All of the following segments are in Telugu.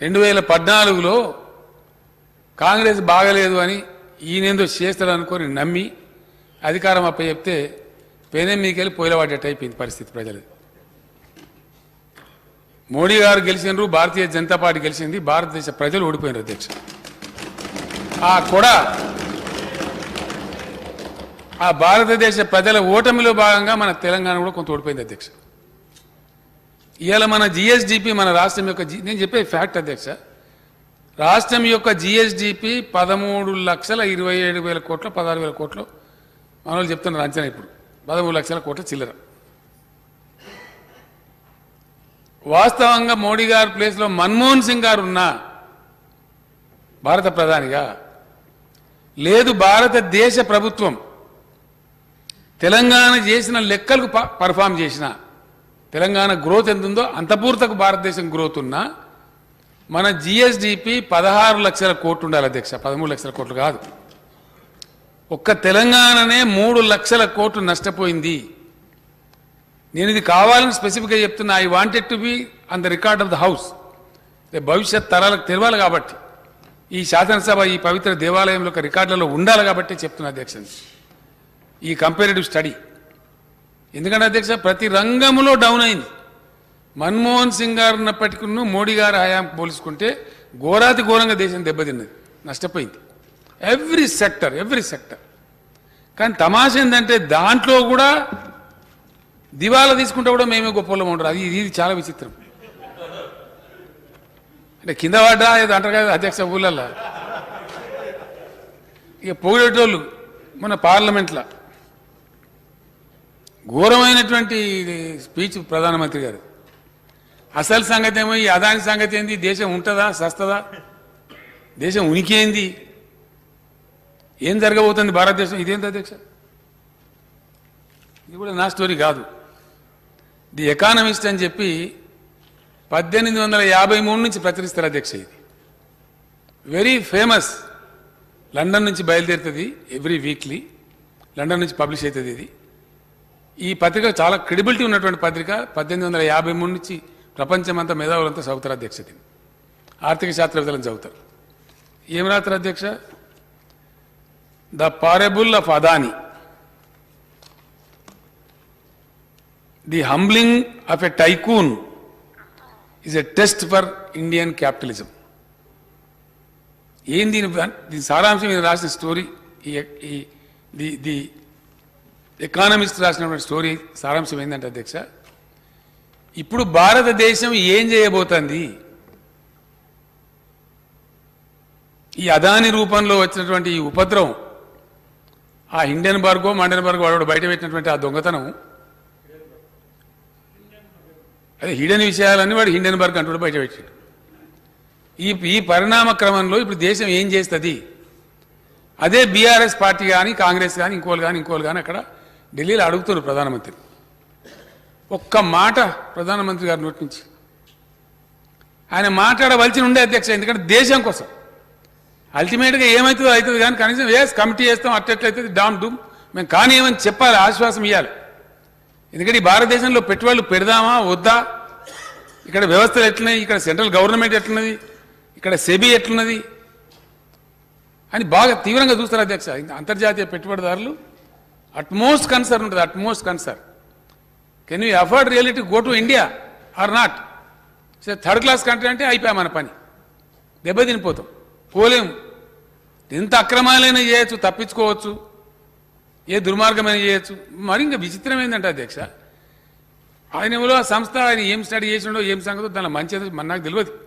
రెండు వేల పద్నాలుగులో కాంగ్రెస్ బాగలేదు అని ఈయనేందో చేస్తాడనుకొని నమ్మి అధికారం అప్ప చెప్తే పేదం మీకెళ్ళి పోయిలవాడేట అయిపోయింది పరిస్థితి ప్రజలది మోడీ గారు గెలిచినారు భారతీయ జనతా పార్టీ గెలిచింది భారతదేశ ప్రజలు ఓడిపోయినారు అధ్యక్ష. ఆ కొడ ఆ భారతదేశ ప్రజల ఓటమిలో భాగంగా మన తెలంగాణ కూడా కొంత ఓడిపోయింది అధ్యక్ష. ఇవాళ మన జిఎస్డిపి మన రాష్ట్రం యొక్క నేను చెప్పే ఫ్యాక్ట్ అధ్యక్ష రాష్ట్రం యొక్క జిఎస్డిపి పదమూడు లక్షల ఇరవై ఏడు వేల కోట్లు పదహారు వేల కోట్లు. మనోళ్ళు చెప్తున్నారు అంచనా ఇప్పుడు. పదమూడు లక్షల కోట్ల చిల్లర. వాస్తవంగా మోడీ గారి ప్లేస్లో మన్మోహన్ సింగ్ గారు ఉన్నా భారత ప్రధానిగా. లేదు భారతదేశ ప్రభుత్వం తెలంగాణ చేసిన లెక్కలకు పర్ఫామ్ చేసిన తెలంగాణ గ్రోత్ ఎంత ఉందో అంతపూర్తకు భారతదేశం గ్రోత్ ఉన్నా మన జిఎస్డిపి పదహారు లక్షల కోట్లు ఉండాలి అధ్యక్ష. పదమూడు లక్షల కోట్లు కాదు. ఒక్క తెలంగాణనే మూడు లక్షల కోట్లు నష్టపోయింది. నేను ఇది కావాలని స్పెసిఫిక్గా చెప్తున్నా. I wanted to be on the record of the house భవిష్యత్ తరాలకు తెలవాలి కాబట్టి ఈ శాసనసభ ఈ పవిత్ర దేవాలయంలో ఒక రికార్డులలో ఉండాలి కాబట్టి చెప్తున్నా అధ్యక్ష. ఈ కంపారిటివ్ స్టడీ ఎందుకంటే అధ్యక్ష ప్రతి రంగంలో డౌన్ అయింది. మన్మోహన్ సింగ్ గారు ఉన్నప్పటికీ మోడీ గారు హయాం పోల్చుకుంటే ఘోరాతి ఘోరంగా దేశం దెబ్బతిన్నది. నష్టపోయింది. ఎవ్రీ సెక్టర్ ఎవ్రీ సెక్టర్ కానీ తమాష ఏంటంటే దాంట్లో కూడా దివాలా తీసుకుంటే కూడా మేమే గొప్పలో ఉంటారు అది ఇది చాలా విచిత్రం. అంటే కింద పడ్డా ఏదో అంటారు కదా అధ్యక్ష ఊళ్ళల్లో. ఇక పొగిడేటోళ్ళు మన పార్లమెంట్లో ఘోరమైనటువంటి స్పీచ్ ప్రధానమంత్రి గారు. అసలు సంగతి ఏమో ఈ అదాని సంగతి ఏంది? దేశం ఉంటుందా? సస్తదా? దేశం ఉనికి ఏంది ఏం జరగబోతుంది భారతదేశం? ఇదేంటి అధ్యక్ష? ఇది కూడా నా స్టోరీ కాదు. ది ఎకానమిస్ట్ అని చెప్పి పద్దెనిమిది వందల యాభై మూడు నుంచి ప్రచురిస్తారు అధ్యక్ష ఇది. Very famous. లండన్ నుంచి బయలుదేరుతుంది ఎవ్రీ వీక్లీ. లండన్ నుంచి పబ్లిష్ అవుతుంది ఇది. ఈ పత్రిక చాలా క్రెడిబిలిటీ ఉన్నటువంటి పత్రిక. పద్దెనిమిది వందల యాభై మూడు నుంచి ప్రపంచమంతా మేధావులంతా చదువుతారు అధ్యక్ష దీన్ని. ఆర్థిక శాస్త్రవేత్తలను చదువుతారు. ఏం రాస్తారు అధ్యక్ష? The parable of Adani. The humbling of a tycoon is a test for Indian capitalism. ఏం దీని దీని సారాంశం ఇది రాసిన స్టోరీ. ఈ ది ది ఎకానమిస్ట్ రాసినటువంటి స్టోరీ సారాంశం ఏంటంటే అధ్యక్ష ఇప్పుడు భారతదేశం ఏం చేయబోతోంది? ఈ అదాని రూపంలో వచ్చినటువంటి ఈ ఉపద్రవం ఆ హిండెన్బర్గో మండెన్బర్గో వాడు బయట పెట్టినటువంటి ఆ దొంగతనం అదే హిడెన్ విషయాలన్నీ వాడు హిండెన్బర్గ్ అంటూ బయట పెట్టాడు. ఈ ఈ పరిణామ క్రమంలో ఇప్పుడు దేశం ఏం చేస్తుంది? అదే బీఆర్ఎస్ పార్టీ కానీ కాంగ్రెస్ కానీ ఇంకోళ్ళు కానీ ఇంకోళ్ళు కానీ అక్కడ ఢిల్లీలో అడుగుతున్నారు ప్రధానమంత్రి. ఒక్క మాట ప్రధానమంత్రి గారి నోటి నుంచి. ఆయన మాట్లాడవలసి ఉండే అధ్యక్ష ఎందుకంటే దేశం కోసం. అల్టిమేట్గా ఏమవుతుందో అవుతుంది కానీ కనీసం వేస్ కమిటీ చేస్తాం అట్టెట్లయితుంది డామ్ డూమ్. మేము కానీ ఏమని చెప్పాలి ఆశ్వాసం ఇవ్వాలి ఎందుకంటే ఈ భారతదేశంలో పెట్టుబడులు పెడదామా వద్దా? ఇక్కడ వ్యవస్థలు ఎట్లున్నాయి? ఇక్కడ సెంట్రల్ గవర్నమెంట్ ఎట్లున్నది? ఇక్కడ సెబీ ఎట్లున్నది? అని బాగా తీవ్రంగా చూస్తారు అధ్యక్ష. అంతర్జాతీయ పెట్టుబడిదారులు అట్మోస్ట్ కన్సర్న్ ఉంటుంది utmost concern can you afford reality go to India or not సరే థర్డ్ క్లాస్ కంట్రీ అంటే అయిపోయా మన పని. దెబ్బతినిపోతాం. పోలేం. ఎంత అక్రమాలైనా చేయొచ్చు తప్పించుకోవచ్చు. ఏ దుర్మార్గమైన చేయొచ్చు. మరి ఇంకా విచిత్రం ఏంటంటే అధ్యక్ష. ఆయన ఆ సంస్థ ఆయన ఏం స్టడీ చేసిండో ఏం సంగతో దానిలో మంచిది మన నాకు తెలియదు.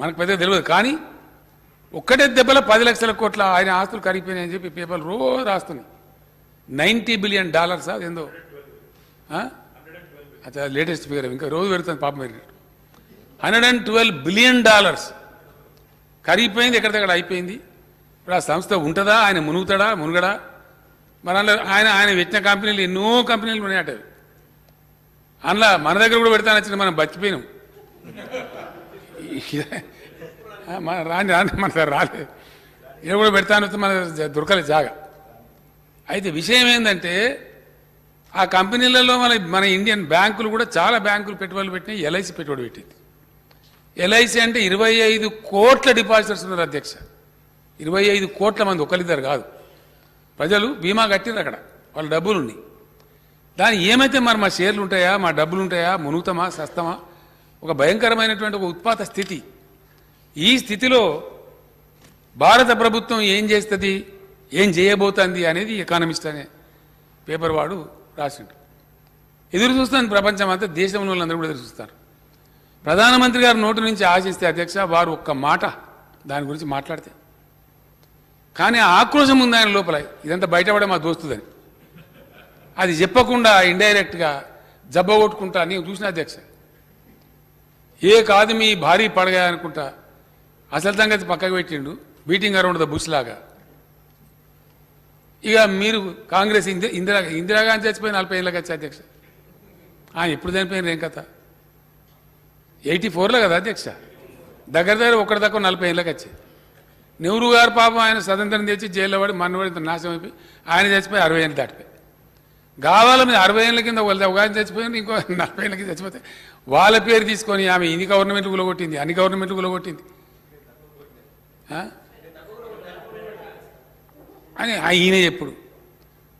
మనకు పెద్దగా తెలియదు. కానీ ఒక్కటే దెబ్బలో పది లక్షల కోట్ల ఆయన ఆస్తులు కరిగిపోయినాయని చెప్పి పేపర్లు రోజు రాస్తున్నాయి. నైంటీ బిలియన్ డాలర్స్ అదేందో అచ్చా లేటెస్ట్ ఫిగర్ ఇంకా రోజు పెడుతుంది పాపం మీరు. Hundred and twelve billion dollars. కరిగిపోయింది ఎక్కడిదక్కడ అయిపోయింది? ఇప్పుడు ఆ సంస్థ ఉంటుందా? ఆయన మునుగుతాడా? మునుగడా? మరి అందులో ఆయన ఆయన పెట్టిన కంపెనీలు ఎన్నో కంపెనీలు ఉన్నాయట అవి. అందులో మన దగ్గర కూడా పెడతాను వచ్చిన మనం బతికిపోయినాం. మన రాని రాని మన దగ్గర రాలేదు ఇక్కడ కూడా పెడతాను వస్తే మన దొరకలేదు జాగా. అయితే విషయం ఏంటంటే ఆ కంపెనీలలో మన మన ఇండియన్ బ్యాంకులు కూడా చాలా బ్యాంకులు పెట్టుబడులు పెట్టినాయి ఎల్ఐసి పెట్టుబడి పెట్టింది. ఎల్ఐసి అంటే ఇరవై ఐదు కోట్ల డిపాజిటర్స్ ఉన్నారు అధ్యక్ష. ఇరవై ఐదు కోట్ల మంది ఒకరిద్దరు కాదు. ప్రజలు బీమా కట్టిరు అక్కడ వాళ్ళ డబ్బులు ఉన్నాయి దాని ఏమైతే మరి మా షేర్లు ఉంటాయా మా డబ్బులు ఉంటాయా మునుగుతామా సస్తమా? ఒక భయంకరమైనటువంటి ఒక ఉత్పాత స్థితి. ఈ స్థితిలో భారత ప్రభుత్వం ఏం చేస్తుంది? ఏం చేయబోతుంది అనేది ఎకానమిస్ట్ అనే పేపర్ వాడు రాసిండు. ఎదురు చూస్తాను ప్రపంచం అంతా దేశంలో వాళ్ళందరూ కూడా ఎదురు చూస్తారు. ప్రధానమంత్రి గారి నోటి నుంచి ఆశిస్తే అధ్యక్ష వారు ఒక్క మాట దాని గురించి మాట్లాడితే. కానీ ఆ ఆక్రోశం ఉంది ఆయన లోపల. ఇదంతా బయటపడే మా దోస్తుదని. అది చెప్పకుండా ఇండైరెక్ట్గా జబ్బ కొట్టుకుంటా నేను చూసిన అధ్యక్ష. ఏ కాదు మీ భారీ పడగా అనుకుంటా అసలు సంగతి పక్కకు పెట్టిండు. బీటింగ్ అరౌండ్ ద బుష్ లాగా. ఇక మీరు కాంగ్రెస్ ఇంది ఇందిరా ఇందిరాగాంధీ చచ్చిపోయి నలభై ఏళ్ళకి వచ్చి అధ్యక్ష. ఆయన ఎప్పుడు చనిపోయిన ఏం కథ? ఎయిటీ ఫోర్లో కదా అధ్యక్ష. దగ్గర దగ్గర ఒకటి తక్కువ నలభై ఏళ్ళకి వచ్చాయి నెహ్రూ గారు పాపం ఆయన స్వతంత్రం తెచ్చి జైల్లో పడి మన్నవాడి నాశనం అయిపోయి ఆయన చచ్చిపోయి అరవై ఏళ్ళు దాటిపోయి. గావాల మీద అరవై ఏళ్ళ కింద వాళ్ళు ఒక ఆయన చచ్చిపోయింది ఇంకో నలభై ఏళ్ళకి చచ్చిపోతే వాళ్ళ పేరు తీసుకొని ఆమె ఇన్ని గవర్నమెంట్ కొట్టింది అన్ని గవర్నమెంట్ కొట్టింది అని ఈయన ఎప్పుడు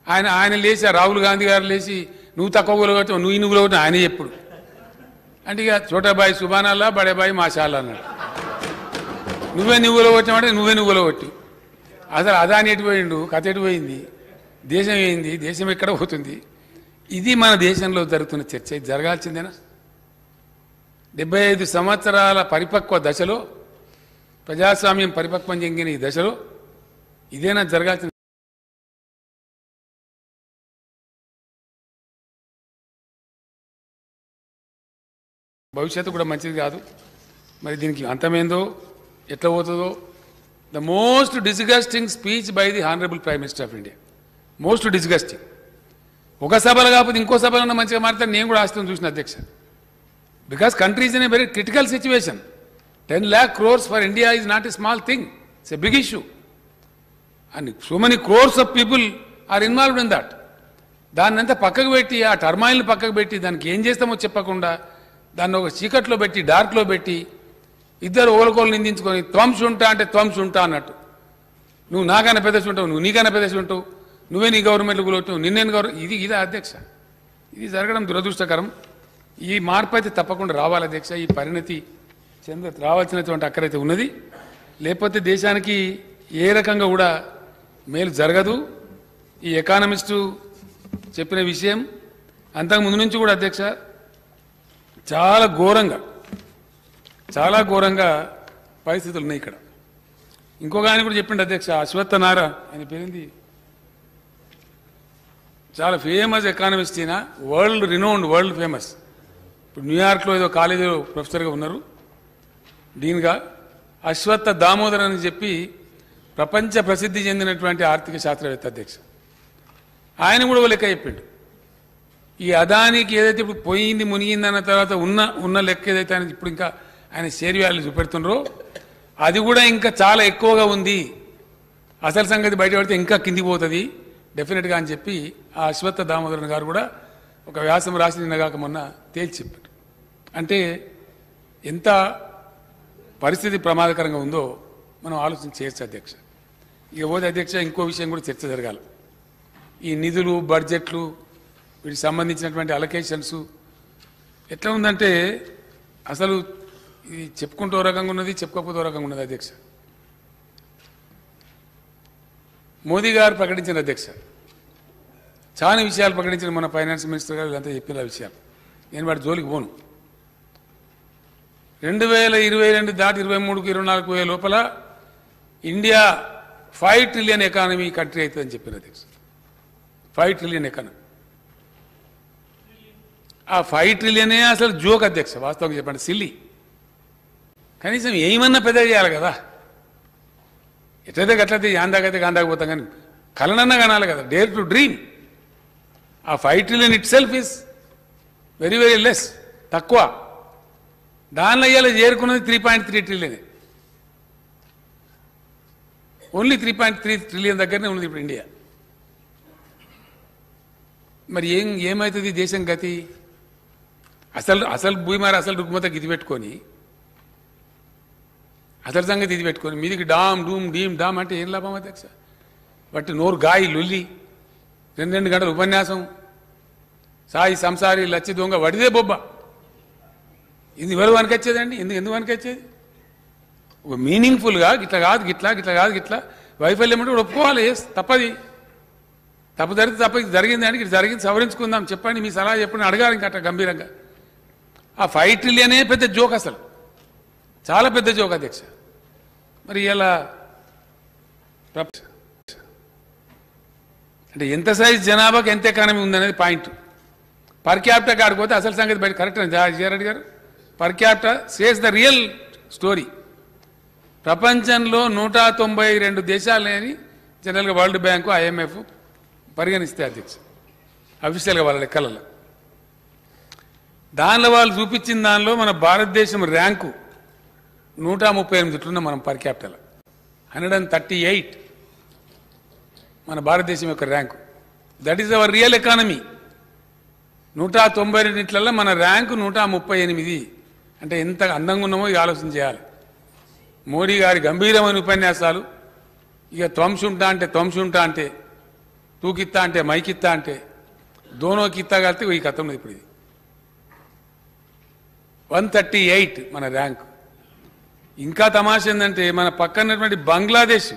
ఆయన ఆయన లేచి రాహుల్ గాంధీ గారు లేచి నువ్వు తక్కువ గులగొట్టావు నువ్వు ఇన్ని గులగొట్టావు ఆయన ఎప్పుడు అంటే ఇక చోటాబాయి సుబానాల్లా బడేబాయి మాషాల్లా అన్నాడు. నువ్వే నువ్వు గులగొట్టావంటే నువ్వే నువ్వు గులగొట్టి అసలు అదాని ఎటు పోయిండు? కథ ఎటు పోయింది? దేశం ఏంది? దేశం ఎక్కడ పోతుంది? ఇది మన దేశంలో జరుగుతున్న చర్చ. ఇది జరగాల్సిందేనా? డెబ్బై ఐదు సంవత్సరాల పరిపక్వ దశలో ప్రజాస్వామ్యం పరిపక్వం చెందిన ఈ దశలో ఇదేనా జరగాల్సిన భవిష్యత్తు కూడా మంచిది కాదు. మరి దీనికి అంతమేందో ఎట్లా పోతుందో? The most disgusting speech by the honourable prime minister of India most disgusting ఒక సభలో కాకపోతే ఇంకో సభలో మంచిగా మారితే నేను కూడా ఆస్తిని చూసిన అధ్యక్ష. Because country is in a very critical situation ten lakh crores for India is not a small thing it's a big issue and so many crores of people are involved in that దాన్ని అంతా పక్కకు పెట్టి ఆ టర్మాయిల్ని పక్కకు పెట్టి దానికి ఏం చేస్తామో చెప్పకుండా దాన్ని ఒక చీకట్లో పెట్టి డార్క్లో పెట్టి ఇద్దరు ఓలకోలు నిందించుకొని త్వంశ ఉంటా అంటే త్వంశ ఉంటా అన్నట్టు. నువ్వు నాకన్నా పెద్దసి ఉంటావు నువ్వు నీకన్నా పెద్దసి ఉంటావు నువ్వే నీ గవర్నమెంట్ కూలొట్టావు నిన్నేను గవర్న ఇది ఇదే అధ్యక్ష. ఇది జరగడం దురదృష్టకరం. ఈ మార్పు అయితే తప్పకుండా రావాలి అధ్యక్ష. ఈ పరిణతి చెంద రావాల్సినటువంటి అక్కడైతే ఉన్నది. లేకపోతే దేశానికి ఏ రకంగా కూడా మేలు జరగదు. ఈ ఎకానమిస్టు చెప్పిన విషయం అంతకు ముందు నుంచి కూడా అధ్యక్ష చాలా ఘోరంగా చాలా ఘోరంగా పరిస్థితులు ఉన్నాయి ఇక్కడ. ఇంకొక ఆయన కూడా చెప్పిండు అధ్యక్ష అశ్వత్థ నారా ఆయన పేరింది? చాలా ఫేమస్ ఎకానమిస్ట్ ఈయన వరల్డ్ రినౌండ్ వరల్డ్ ఫేమస్ ఇప్పుడు న్యూయార్క్లో ఏదో కాలేజీలో ప్రొఫెసర్గా ఉన్నారు. డీన్గా అశ్వత్థ దామోదర్ అని చెప్పి ప్రపంచ ప్రసిద్ధి చెందినటువంటి ఆర్థిక శాస్త్రవేత్త అధ్యక్ష. ఆయన కూడా ఓ లెక్క చెప్పిండు. ఈ అదానికి ఏదైతే ఇప్పుడు పోయింది మునిగింది అన్న తర్వాత ఉన్న ఉన్న లెక్క ఏదైతే ఆయన ఇప్పుడు ఇంకా ఆయన షేర్ వ్యాల్యూ చూపెడుతుండ్రో అది కూడా ఇంకా చాలా ఎక్కువగా ఉంది. అసలు సంగతి బయటపడితే ఇంకా కిందికి పోతుంది. డెఫినెట్గా అని చెప్పి ఆ అశ్వత్థ దామోదరన్ గారు కూడా ఒక వ్యాసం రాసి నిన్నగాక మొన్న తేల్చి చెప్పాడు అంటే ఎంత పరిస్థితి ప్రమాదకరంగా ఉందో మనం ఆలోచన చేయొచ్చు అధ్యక్ష. ఇక పోతే అధ్యక్ష ఇంకో విషయం కూడా చర్చ జరగాలి. ఈ నిధులు బడ్జెట్లు వీటికి సంబంధించినటువంటి అలొకేషన్స్ ఎట్లా ఉందంటే అసలు ఇది చెప్పుకుంటూ ఓ రకంగా ఉన్నది చెప్పుకోకపోతే ఓ రకంగా ఉన్నది అధ్యక్ష. మోదీ గారు ప్రకటించిన అధ్యక్ష. చాలా విషయాలు ప్రకటించిన మన ఫైనాన్స్ మినిస్టర్ గారు ఇదంతా చెప్పిన విషయాలు. నేను వాటి జోలికి పోను. రెండు వేల ఇరవై రెండు దాటి ఇరవై మూడుకు ఇరవై నాలుగు వేల లోపల India five trillion economy country అవుతుందని చెప్పిన అధ్యక్ష ఫైవ్ ట్రిలియన్ ఎకానమీ. ఆ ఫైవ్ ట్రిలియనే అసలు జోక్ అధ్యక్ష వాస్తవంగా చెప్పండి సిల్లి. కనీసం ఏమన్నా పెద్ద చేయాలి కదా. ఎట్లయితే గట్లయితే యాందాకైతే గాందాకపోతాం కానీ కలనన్నా కనాలి కదా డేర్ టు డ్రీమ్. ఆ five trillion itself is very very less తక్కువ. దానిలో ఇవాళ చేరుకున్నది three point three trillion only three point three trillion దగ్గరనే ఉంది ఇప్పుడు ఇండియా మరి ఏం ఏమవుతుంది దేశం గతి? అసలు అసలు భూమి అసలు రుగ్మత గిది పెట్టుకొని అసలు సంగతి ఇది పెట్టుకొని మీదికి డామ్ డూమ్ డీమ్ డామ్ అంటే ఏం లాభం అధ్యక్ష? బట్టి నోరు గాయి లొల్లి రెండు రెండు గంటల ఉపన్యాసం సాయి సంసారి లచ్చి దొంగ వడిదే బొబ్బ. ఇది ఎవరు వనకొచ్చేదండి? ఎందుకు ఎందుకు వనకొచ్చేది? మీనింగ్ఫుల్గా గిట్లా కాదు గిట్లా గిట్లా కాదు గిట్లా వైఫల్యం అంటే కూడా ఒప్పుకోవాలి తప్పది. తప్పు జరిగితే తప్ప జరిగింది అంటే ఇది జరిగింది సవరించుకుందాం చెప్పండి మీ సలహా చెప్పండి అడగాలి ఇంకా అట్లా గంభీరంగా. ఆ ఫైవ్ ట్రిలియనే పెద్ద జోక్ అసలు. చాలా పెద్ద జోక్ అధ్యక్ష. మరి ఇలా అంటే ఎంత సైజ్ జనాభాకి ఎంత ఎకానమీ ఉందనేది పాయింట్ పర్ క్యాపిటా కాడిపోతే అసలు సంగతి బయట కరెక్ట్ జయారెడ్డి గారు? Per capita says the real story ప్రపంచంలో నూట తొంభై రెండు దేశాలని జనరల్గా వరల్డ్ బ్యాంకు ఐఎంఎఫ్ పరిగణిస్తే అధ్యక్ష. అఫీషియల్గా వాళ్ళ లెక్కలలో. దానిలో వాళ్ళు చూపించిన దానిలో మన భారతదేశం ర్యాంకు నూట ముప్పై ఎనిమిది ఇట్లున్నాం మనం per capital hundred and thirty eight మన భారతదేశం యొక్క rank. That is our real economy నూట తొంభై రెండిట్లలో మన ర్యాంకు నూట ముప్పై ఎనిమిది. అంటే ఎంత అందంగా ఉన్నామో ఇది ఆలోచన చేయాలి. మోడీ గారి గంభీరమైన ఉపన్యాసాలు. ఇక త్వంసుంటా అంటే త్వంసుంటా అంటే తూకిత్తా అంటే మైకిత్తా అంటే దోనో కిత్తా కలితే ఈ కథ ఉన్నది ఇప్పుడు ఇది. వన్ థర్టీ ఎయిట్ మన ర్యాంక్. ఇంకా తమాష ఏంటంటే మన పక్కనటువంటి బంగ్లాదేశ్.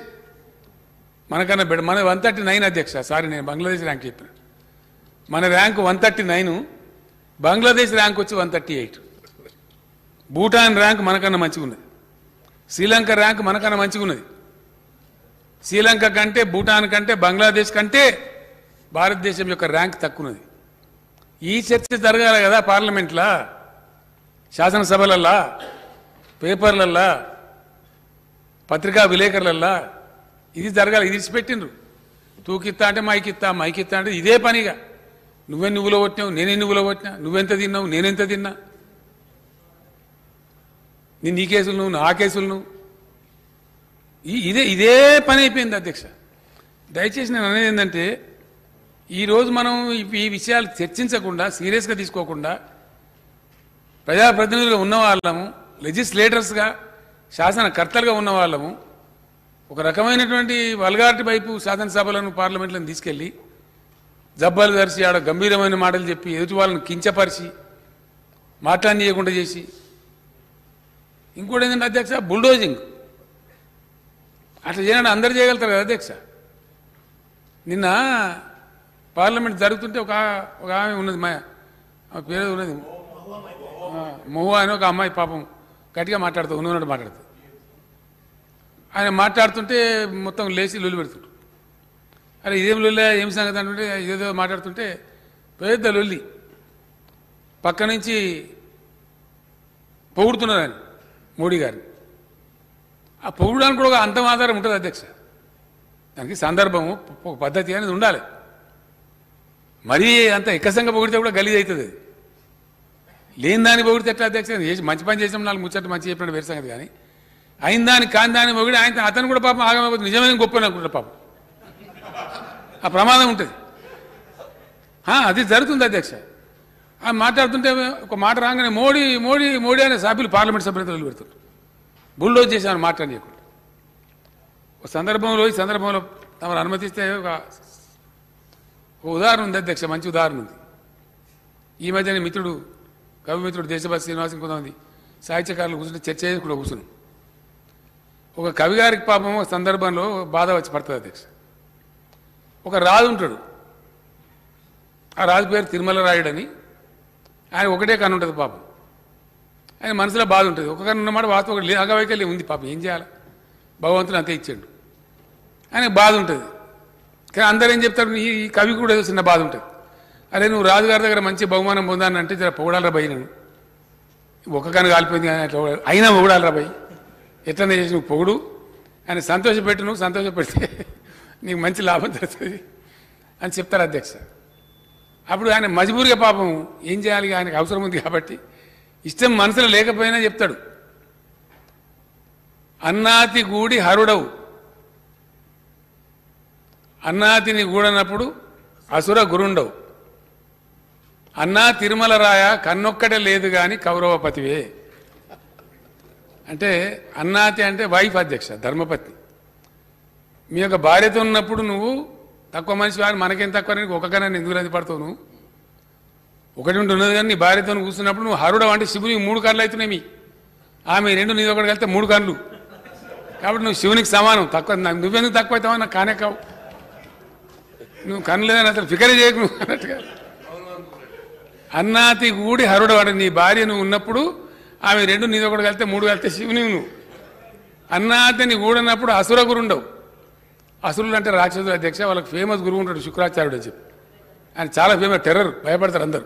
మనకన్నా బెడ మన వన్ థర్టీ నైన్ అధ్యక్ష. సారీ నేను బంగ్లాదేశ్ ర్యాంక్ చెప్పిన. మన rank one thirty nine Bangladesh rank వచ్చి one thirty eight. Bhutan rank మనకన్నా మంచిగా ఉన్నది శ్రీలంక ర్యాంక్ మనకన్నా మంచిగా ఉన్నది శ్రీలంక కంటే భూటాన్ కంటే బంగ్లాదేశ్ కంటే భారతదేశం యొక్క ర్యాంక్ తక్కువ ఉన్నది ఈ చర్చ జరగాలి కదా పార్లమెంట్లా శాసనసభలల్లా పేపర్లల్లా పత్రికా విలేకరులల్లా. ఇది జరగాలి ఇది ఇచ్చిపెట్టిండ్రు తూకిత్తా అంటే మైకిత్తా మైకిత్తా అంటే ఇదే పనిగా. నువ్వే నువ్వులో కొట్టినావు నేనే నువ్వులో కొట్టినా నువ్వెంత తిన్నావు నేనెంత తిన్నా. నేను నీ కేసులు నువ్వు నా కేసులు నువ్వు ఇదే ఇదే పని అయిపోయింది అధ్యక్ష. దయచేసి నేను అనేది ఏంటంటే ఈరోజు మనం ఈ- ఈ విషయాలు చర్చించకుండా సీరియస్గా తీసుకోకుండా ప్రజాప్రతినిధులుగా ఉన్న వాళ్ళము లెజిస్లేటర్స్గా శాసనకర్తలుగా ఉన్నవాళ్ళము ఒక రకమైనటువంటి వల్గార్టి వైపు శాసనసభలను పార్లమెంట్లను తీసుకెళ్ళి జబ్బాలు దర్శి ఆడ గంభీరమైన మాటలు చెప్పి ఎదుటి వాళ్ళని కించపరిచి మాట్లాడనీయకుండా చేసి ఇంకోటి ఏంటంటే అధ్యక్ష బుల్డోజింగ్. అట్లా చేయడం అందరు చేయగలుగుతారు కదా అధ్యక్ష? నిన్న పార్లమెంట్ జరుగుతుంటే ఒక ఒక ఆమె ఉన్నది మా పేరు ఉన్నది. మహువా అని ఒక అమ్మాయి పాపం గట్టిగా మాట్లాడుతూ ఉన్నట్టు మాట్లాడుతుంది ఆయన మాట్లాడుతుంటే మొత్తం లేచి లొల్లి పెడుతుంటారు అరే ఇదేం లొల్లి ఏం సంగతి అంటుంటే ఏదో మాట్లాడుతుంటే పెద్ద లొల్లి. పక్క నుంచి పొగుడుతున్నారు ఆయన. మోడీ గారు. ఆ పొగడానికి కూడా ఒక అంతం ఆధారం ఉంటుంది అధ్యక్ష. దానికి సందర్భము ఒక పద్ధతి అనేది ఉండాలి. మరీ అంత ఎక్కసంగా పొగిడితే కూడా గలీజ్ అవుతుంది లేని దాన్ని పొగిడితే ఎట్లా అధ్యక్ష? చేసి మంచి పని చేసాం నాలుగు ముచ్చట మంచి చెప్పినట్టు వేరే సంగతి కానీ. అయిన దాన్ని కాని దాన్ని పొగిడి ఆయన అతను కూడా పాపం ఆగమైపోతుంది నిజమైన గొప్ప అనుకుంటారు పాపం. ఆ ప్రమాదం ఉంటుంది. అది జరుగుతుంది అధ్యక్ష. ఆ మాట్లాడుతుంటే ఒక మాట రాగానే మోడీ మోడీ మోడీ అనే సభ్యులు పార్లమెంట్ సభ్యులతో తల్లి పెడుతున్నారు బుల్డోజ్ చేశాను మాట్లాడలేకుండా ఒక సందర్భంలో ఈ సందర్భంలో తమను అనుమతిస్తే ఒక ఒక ఉదాహరణ ఉంది అధ్యక్ష మంచి ఉదాహరణ ఉంది. ఈ మధ్యనే మిత్రుడు కవి మిత్రుడు దేశభక్తి శ్రీనివాసం కొంతమంది సాహిత్యకారులు కూర్చుంటే చర్చ చేసి కూడా కూర్చున్నాం. ఒక కవి గారికి పాపం ఒక సందర్భంలో బాధ వచ్చి పడుతుంది అధ్యక్ష. ఒక రాజు ఉంటాడు. ఆ రాజు పేరు తిరుమల రాయుడు అని. ఆయన ఒకటే కన్ను ఉంటుంది పాపం. ఆయన మనసులో బాధ ఉంటుంది. ఒక కన్ను ఉన్నమాట వాస్తవం ఒకటి లే- అంగవైకల్యం ఉంది పాపం. ఏం చేయాలి? భగవంతుడు అంతే ఇచ్చాడు. ఆయనకు బాధ ఉంటుంది. కానీ అందరూ ఏం చెప్తారు? ఈ ఈ కవి కూడా చిన్న బాధ ఉంటుంది. అరే నువ్వు రాజుగారి దగ్గర మంచి బహుమానం పొందాను అంటే జర పొగడాలరా భయ్ నేను ఒక కన్ను కాలిపోయింది కానీ అట్లా అయినా పొగడాలరా భయ్? ఎట్లనే చేసి నువ్వు పొగుడు? ఆయన సంతోషపెట్టు నువ్వు సంతోషపెడితే నీకు మంచి లాభం దొరుకుతుంది అని చెప్తారు అధ్యక్ష. అప్పుడు ఆయన మజబూరిగా పాపం ఏం చేయాలి ఆయనకు అవసరం ఉంది కాబట్టి ఇష్టం మనసులో లేకపోయినా చెప్తాడు. అన్నాతి గూడి హరుడవు. అన్నాతిని గూడనప్పుడు అసుర గురుండవు. అన్నా తిరుమల రాయ కన్నొక్కడే లేదు కానీ కౌరవపతివే. అంటే అన్నాతి అంటే వైఫ్ అధ్యక్ష ధర్మపతి మీ యొక్క భార్యతో ఉన్నప్పుడు నువ్వు తక్కువ మనిషి వాడిని మనకేం తక్కువ నీకు ఒక్కగానే కన్నా ఎందుకు రద్దు పడతావు ఒకటి ఉంటే ఉన్నది కానీ నీ భార్యతో కూర్చున్నప్పుడు నువ్వు హరుడ అంటే శివునికి మూడు కళ్ళు అవుతున్నాయి మీ. ఆమె రెండు నీది ఒకటి కలిస్తే మూడు కళ్ళు. కాబట్టి నువ్వు శివునికి సమానం. తక్కువ నాకు నువ్వెందుకు తక్కువ అవుతావా నాకు కానే కావు. నువ్వు కన్ను లేదని అసలు ఫికరే చేయకు నువ్వు అన్నట్టుగా. అన్నాతి కూడి హరుడు వాడు నీ భార్య నువ్వు ఉన్నప్పుడు ఆమె రెండు నీది ఒకటి కలిస్తే మూడు కలిస్తే శివుని నువ్వు. అన్నాతిని కూడినప్పుడు అసుర ఉండవు అసురులు అంటే రాక్షసులు అధ్యక్ష వాళ్ళకి ఫేమస్ గురువు ఉంటాడు శుక్రాచార్యుడు అని చెప్పి. ఆయన చాలా ఫేమస్ టెర్రర్ భయపడతారు అందరు.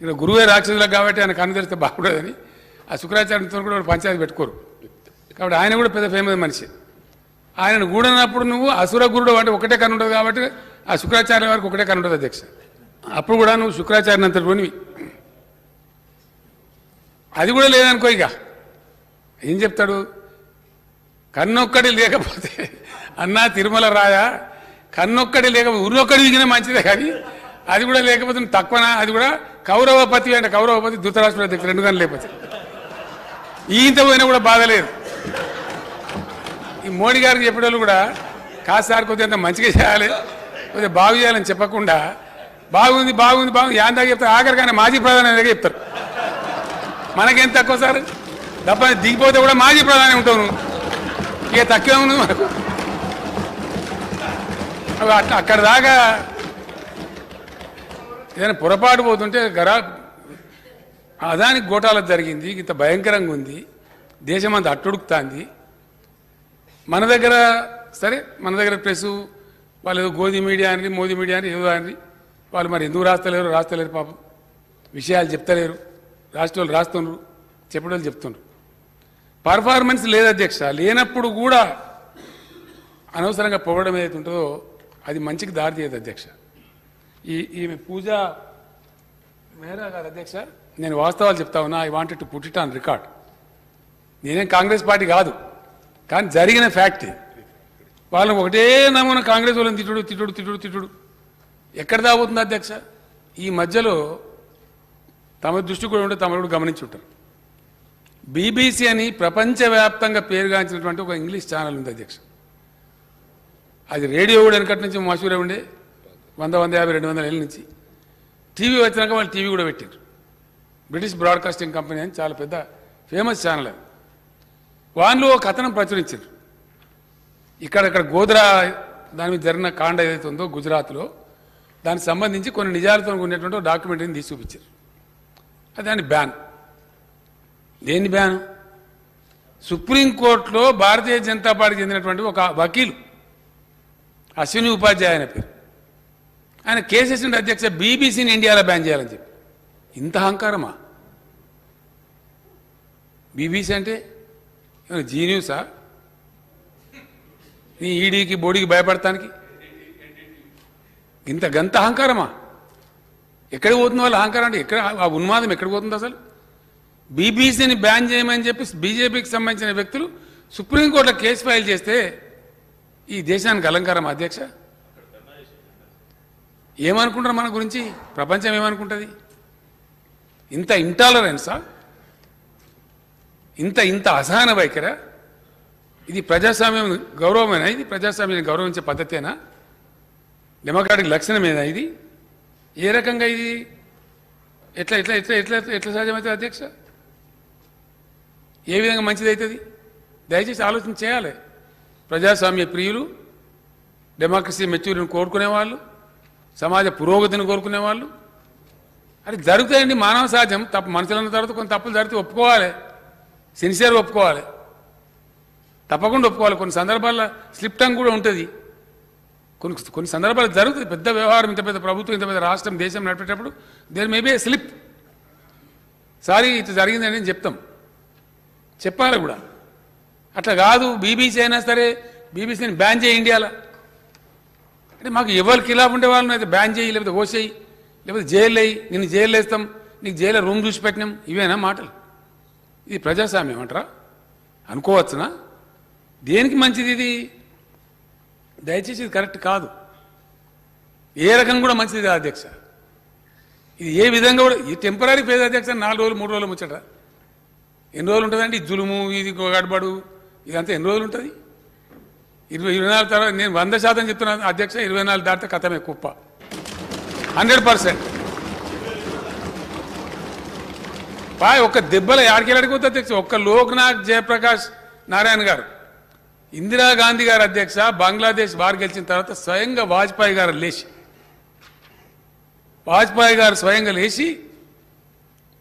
ఇక్కడ గురువే రాక్షసులకు కాబట్టి ఆయన కన్ను తెరిస్తే బాగుండదని ఆ శుక్రాచార్యంతో కూడా వాళ్ళు పంచాయతీ పెట్టుకోరు. కాబట్టి ఆయన కూడా పెద్ద ఫేమస్ మనిషి. ఆయనను గూడనప్పుడు నువ్వు అసుర గురుడు అంటే ఒకటే కన్ను ఉంటుంది కాబట్టి ఆ శుక్రాచార్య వారికి ఒకటే కన్ను ఉంటుంది అధ్యక్ష. అప్పుడు కూడా నువ్వు శుక్రాచార్య అంతటివి అది కూడా లేదనుకో ఇక. ఏం చెప్తాడు? కన్నొక్కడి లేకపోతే అన్నా తిరుమల రాయా కన్నొక్కడి లేకపోతే ఉరొక్కడి దిగినా మంచిదే కానీ అది కూడా లేకపోతే నువ్వు తక్కువనా? అది కూడా కౌరవపతి అంటే కౌరవపతి ధృతరాష్ట్ర అధ్యక్షుడు రెండు కానీ లేకపోతే. ఈయంత పోయినా కూడా బాధ లేదు. ఈ మోడీ గారికి చెప్పేటోళ్ళు కూడా కాదు సార్ కొద్దిగా మంచిగా చేయాలి కొద్దిగా బాగు చేయాలని చెప్పకుండా బాగుంది బాగుంది బాగుంది యాందా చెప్తారు ఆఖరికైనా మాజీ ప్రధాని దగ్గర చెప్తారు. మనకేం తక్కువ సార్? తప్ప దిగిపోతే కూడా మాజీ ప్రధాని ఉంటావు నువ్వు. ఇక తక్కువ మనకు? అక్కడ దాకా. ఏదైనా పొరపాటు పోతుంటే గరా అదానికి గోటాల జరిగింది ఇంత భయంకరంగా ఉంది దేశమంతా అట్టుడుకుతాంది మన దగ్గర సరే మన దగ్గర ప్రెస్ వాళ్ళు ఏదో గోధి మీడియా అని మోదీ మీడియా అని ఏదో అని వాళ్ళు మరి ఎందుకు రాస్తలేరు రాస్తలేరు పాపం. విషయాలు చెప్తలేరు రాష్ట్రాలు రాస్తున్నారు చెప్పడం చెప్తున్నారు పర్ఫార్మెన్స్ లేదు అధ్యక్ష లేనప్పుడు కూడా అనవసరంగా పొగడం ఏదైతే ఉంటుందో అది మంచికి దారి తీయదు అధ్యక్ష. ఈ ఈమె పూజ మేరా గారు అధ్యక్ష నేను వాస్తవాలు చెప్తా ఉన్నా I wanted to put it on record నేనేం కాంగ్రెస్ పార్టీ కాదు కానీ జరిగిన ఫ్యాక్ట్. వాళ్ళని ఒకటే నమూనా కాంగ్రెస్ వాళ్ళని తిట్టుడు తిట్టుడు తిట్టుడు తిట్టుడు. ఎక్కడ దాగుతుంది అధ్యక్ష? ఈ మధ్యలో తమ దృష్టి కూడా ఉంటే తమరు కూడా గమనించి ఉంటారు బీబీసీ అని ప్రపంచవ్యాప్తంగా పేరుగాంచినటువంటి ఒక ఇంగ్లీష్ ఛానల్ ఉంది అధ్యక్ష. అది రేడియో కూడా వెనకటి నుంచి మసూరే ఉండే. వంద వంద యాభై రెండు వందల ఏళ్ళ నుంచి. టీవీ వచ్చినాక వాళ్ళు టీవీ కూడా పెట్టారు బ్రిటిష్ బ్రాడ్కాస్టింగ్ కంపెనీ అని చాలా పెద్ద ఫేమస్ ఛానల్ అది. వాళ్ళు ఒక కథనం ప్రచురించారు. ఇక్కడ గోద్రా దాని మీద జరిగిన కాండ ఏదైతే ఉందో గుజరాత్లో దానికి సంబంధించి కొన్ని నిజాలతో ఉన్నటువంటి డాక్యుమెంటరీని తీసి చూపించారు. అది దాని బ్యాన్. దేని బ్యాన్? సుప్రీంకోర్టులో భారతీయ జనతా పార్టీకి చెందినటువంటి ఒక వకీలు. అశ్విని ఉపాధ్యాయ ఆయన పేరు. ఆయన కేసీసీ అధ్యక్ష బీబీసీని ఇండియాలో బ్యాన్ చేయాలని చెప్పి. ఇంత అహంకారమా? బీబీసీ అంటే ఏమైనా జీ న్యూసా నీ ఈడీకి బోడీకి భయపడటానికి? ఇంత గంత అహంకారమా? ఎక్కడికి పోతుంది వాళ్ళు అహంకారం అంటే? ఎక్కడ ఆ ఉన్మాదం ఎక్కడికి పోతుంది అసలు? బీబీసీని బ్యాన్ చేయమని చెప్పి బీజేపీకి సంబంధించిన వ్యక్తులు సుప్రీంకోర్టులో కేసు ఫైల్ చేస్తే ఈ దేశానికి అలంకారం అధ్యక్ష? ఏమనుకుంటారు మన గురించి? ప్రపంచం ఏమనుకుంటుంది? ఇంత ఇంటాలరెన్సా ఇంత ఇంత అసహన వైఖరా? ఇది ప్రజాస్వామ్యం గౌరవమేనా ఇది? ప్రజాస్వామ్యాన్ని గౌరవించే పద్ధతేనా? డెమోక్రాటిక్ లక్షణమేనా ఇది? ఏ రకంగా ఇది? ఎట్లా ఎట్లా ఎట్లా ఎట్లా ఎట్లా సాధ్యమవుతుంది అధ్యక్ష? ఏ విధంగా మంచిది అవుతుంది దయచేసి ఆలోచన చేయాలి. ప్రజాస్వామ్య ప్రియులు డెమోక్రసీ మెచ్యూరిటీని కోరుకునే వాళ్ళు సమాజ పురోగతిని కోరుకునే వాళ్ళు అది జరుగుతాయండి మానవ సహజం తప్పు మనుషులన్న తర్వాత కొన్ని తప్పులు జరిగితే ఒప్పుకోవాలి. సిన్సియర్గా ఒప్పుకోవాలి. తప్పకుండా ఒప్పుకోవాలి. కొన్ని సందర్భాల్లో స్లిప్ టంగ్ కూడా ఉంటుంది. కొన్ని కొన్ని సందర్భాలు జరుగుతుంది. పెద్ద వ్యవహారం ఇంత పెద్ద ప్రభుత్వం ఇంత పెద్ద రాష్ట్రం దేశం నడిపేటప్పుడు దేర్ మేబీ స్లిప్ సారీ ఇది జరిగిందని చెప్తాం. చెప్పాలి కూడా. అట్లా కాదు బీబీసీ అయినా సరే బీబీసీని బ్యాన్ చేయి ఇండియాలో. అంటే మాకు ఎవరికి ఇలా ఉండే వాళ్ళని అయితే బ్యాన్ చేయి లేకపోతే ఓసేయి లేకపోతే జైలు అయ్యి నిన్ను జైలు వేస్తాం నీకు జైల్లో రూమ్ చూసి పెట్టినాం ఇవేనా మాటలు? ఇది ప్రజాస్వామ్యం అంటారా? అనుకోవచ్చునా? దేనికి మంచిది ఇది? దయచేసి ఇది కరెక్ట్ కాదు. ఏ రకం కూడా మంచిది కాదు అధ్యక్ష. ఇది ఏ విధంగా కూడా ఈ టెంపరీ పేద అధ్యక్ష నాలుగు రోజులు మూడు రోజులు ముచ్చట. ఎన్ని రోజులు ఉంటుందండి? జులుము ఇది గడబడు. ఇదంతా ఎన్ని రోజులు ఉంటుంది? ఇరవై ఇరవై నాలుగు తర్వాత నేను వంద శాతం చెప్తున్నాను అధ్యక్ష ఇరవై నాలుగు దాటితే కథమే కుప్ప. Hundred percent. బాయ్ ఒక్క దెబ్బల ఆడికెళ్ళడిపోతే అధ్యక్ష. ఒక్క లోక్నాథ్ జయప్రకాష్ నారాయణ గారు. ఇందిరాగాంధీ గారు అధ్యక్ష బంగ్లాదేశ్ వారు గెలిచిన తర్వాత స్వయంగా వాజ్పేయి గారు లేచి వాజ్పేయి గారు స్వయంగా లేచి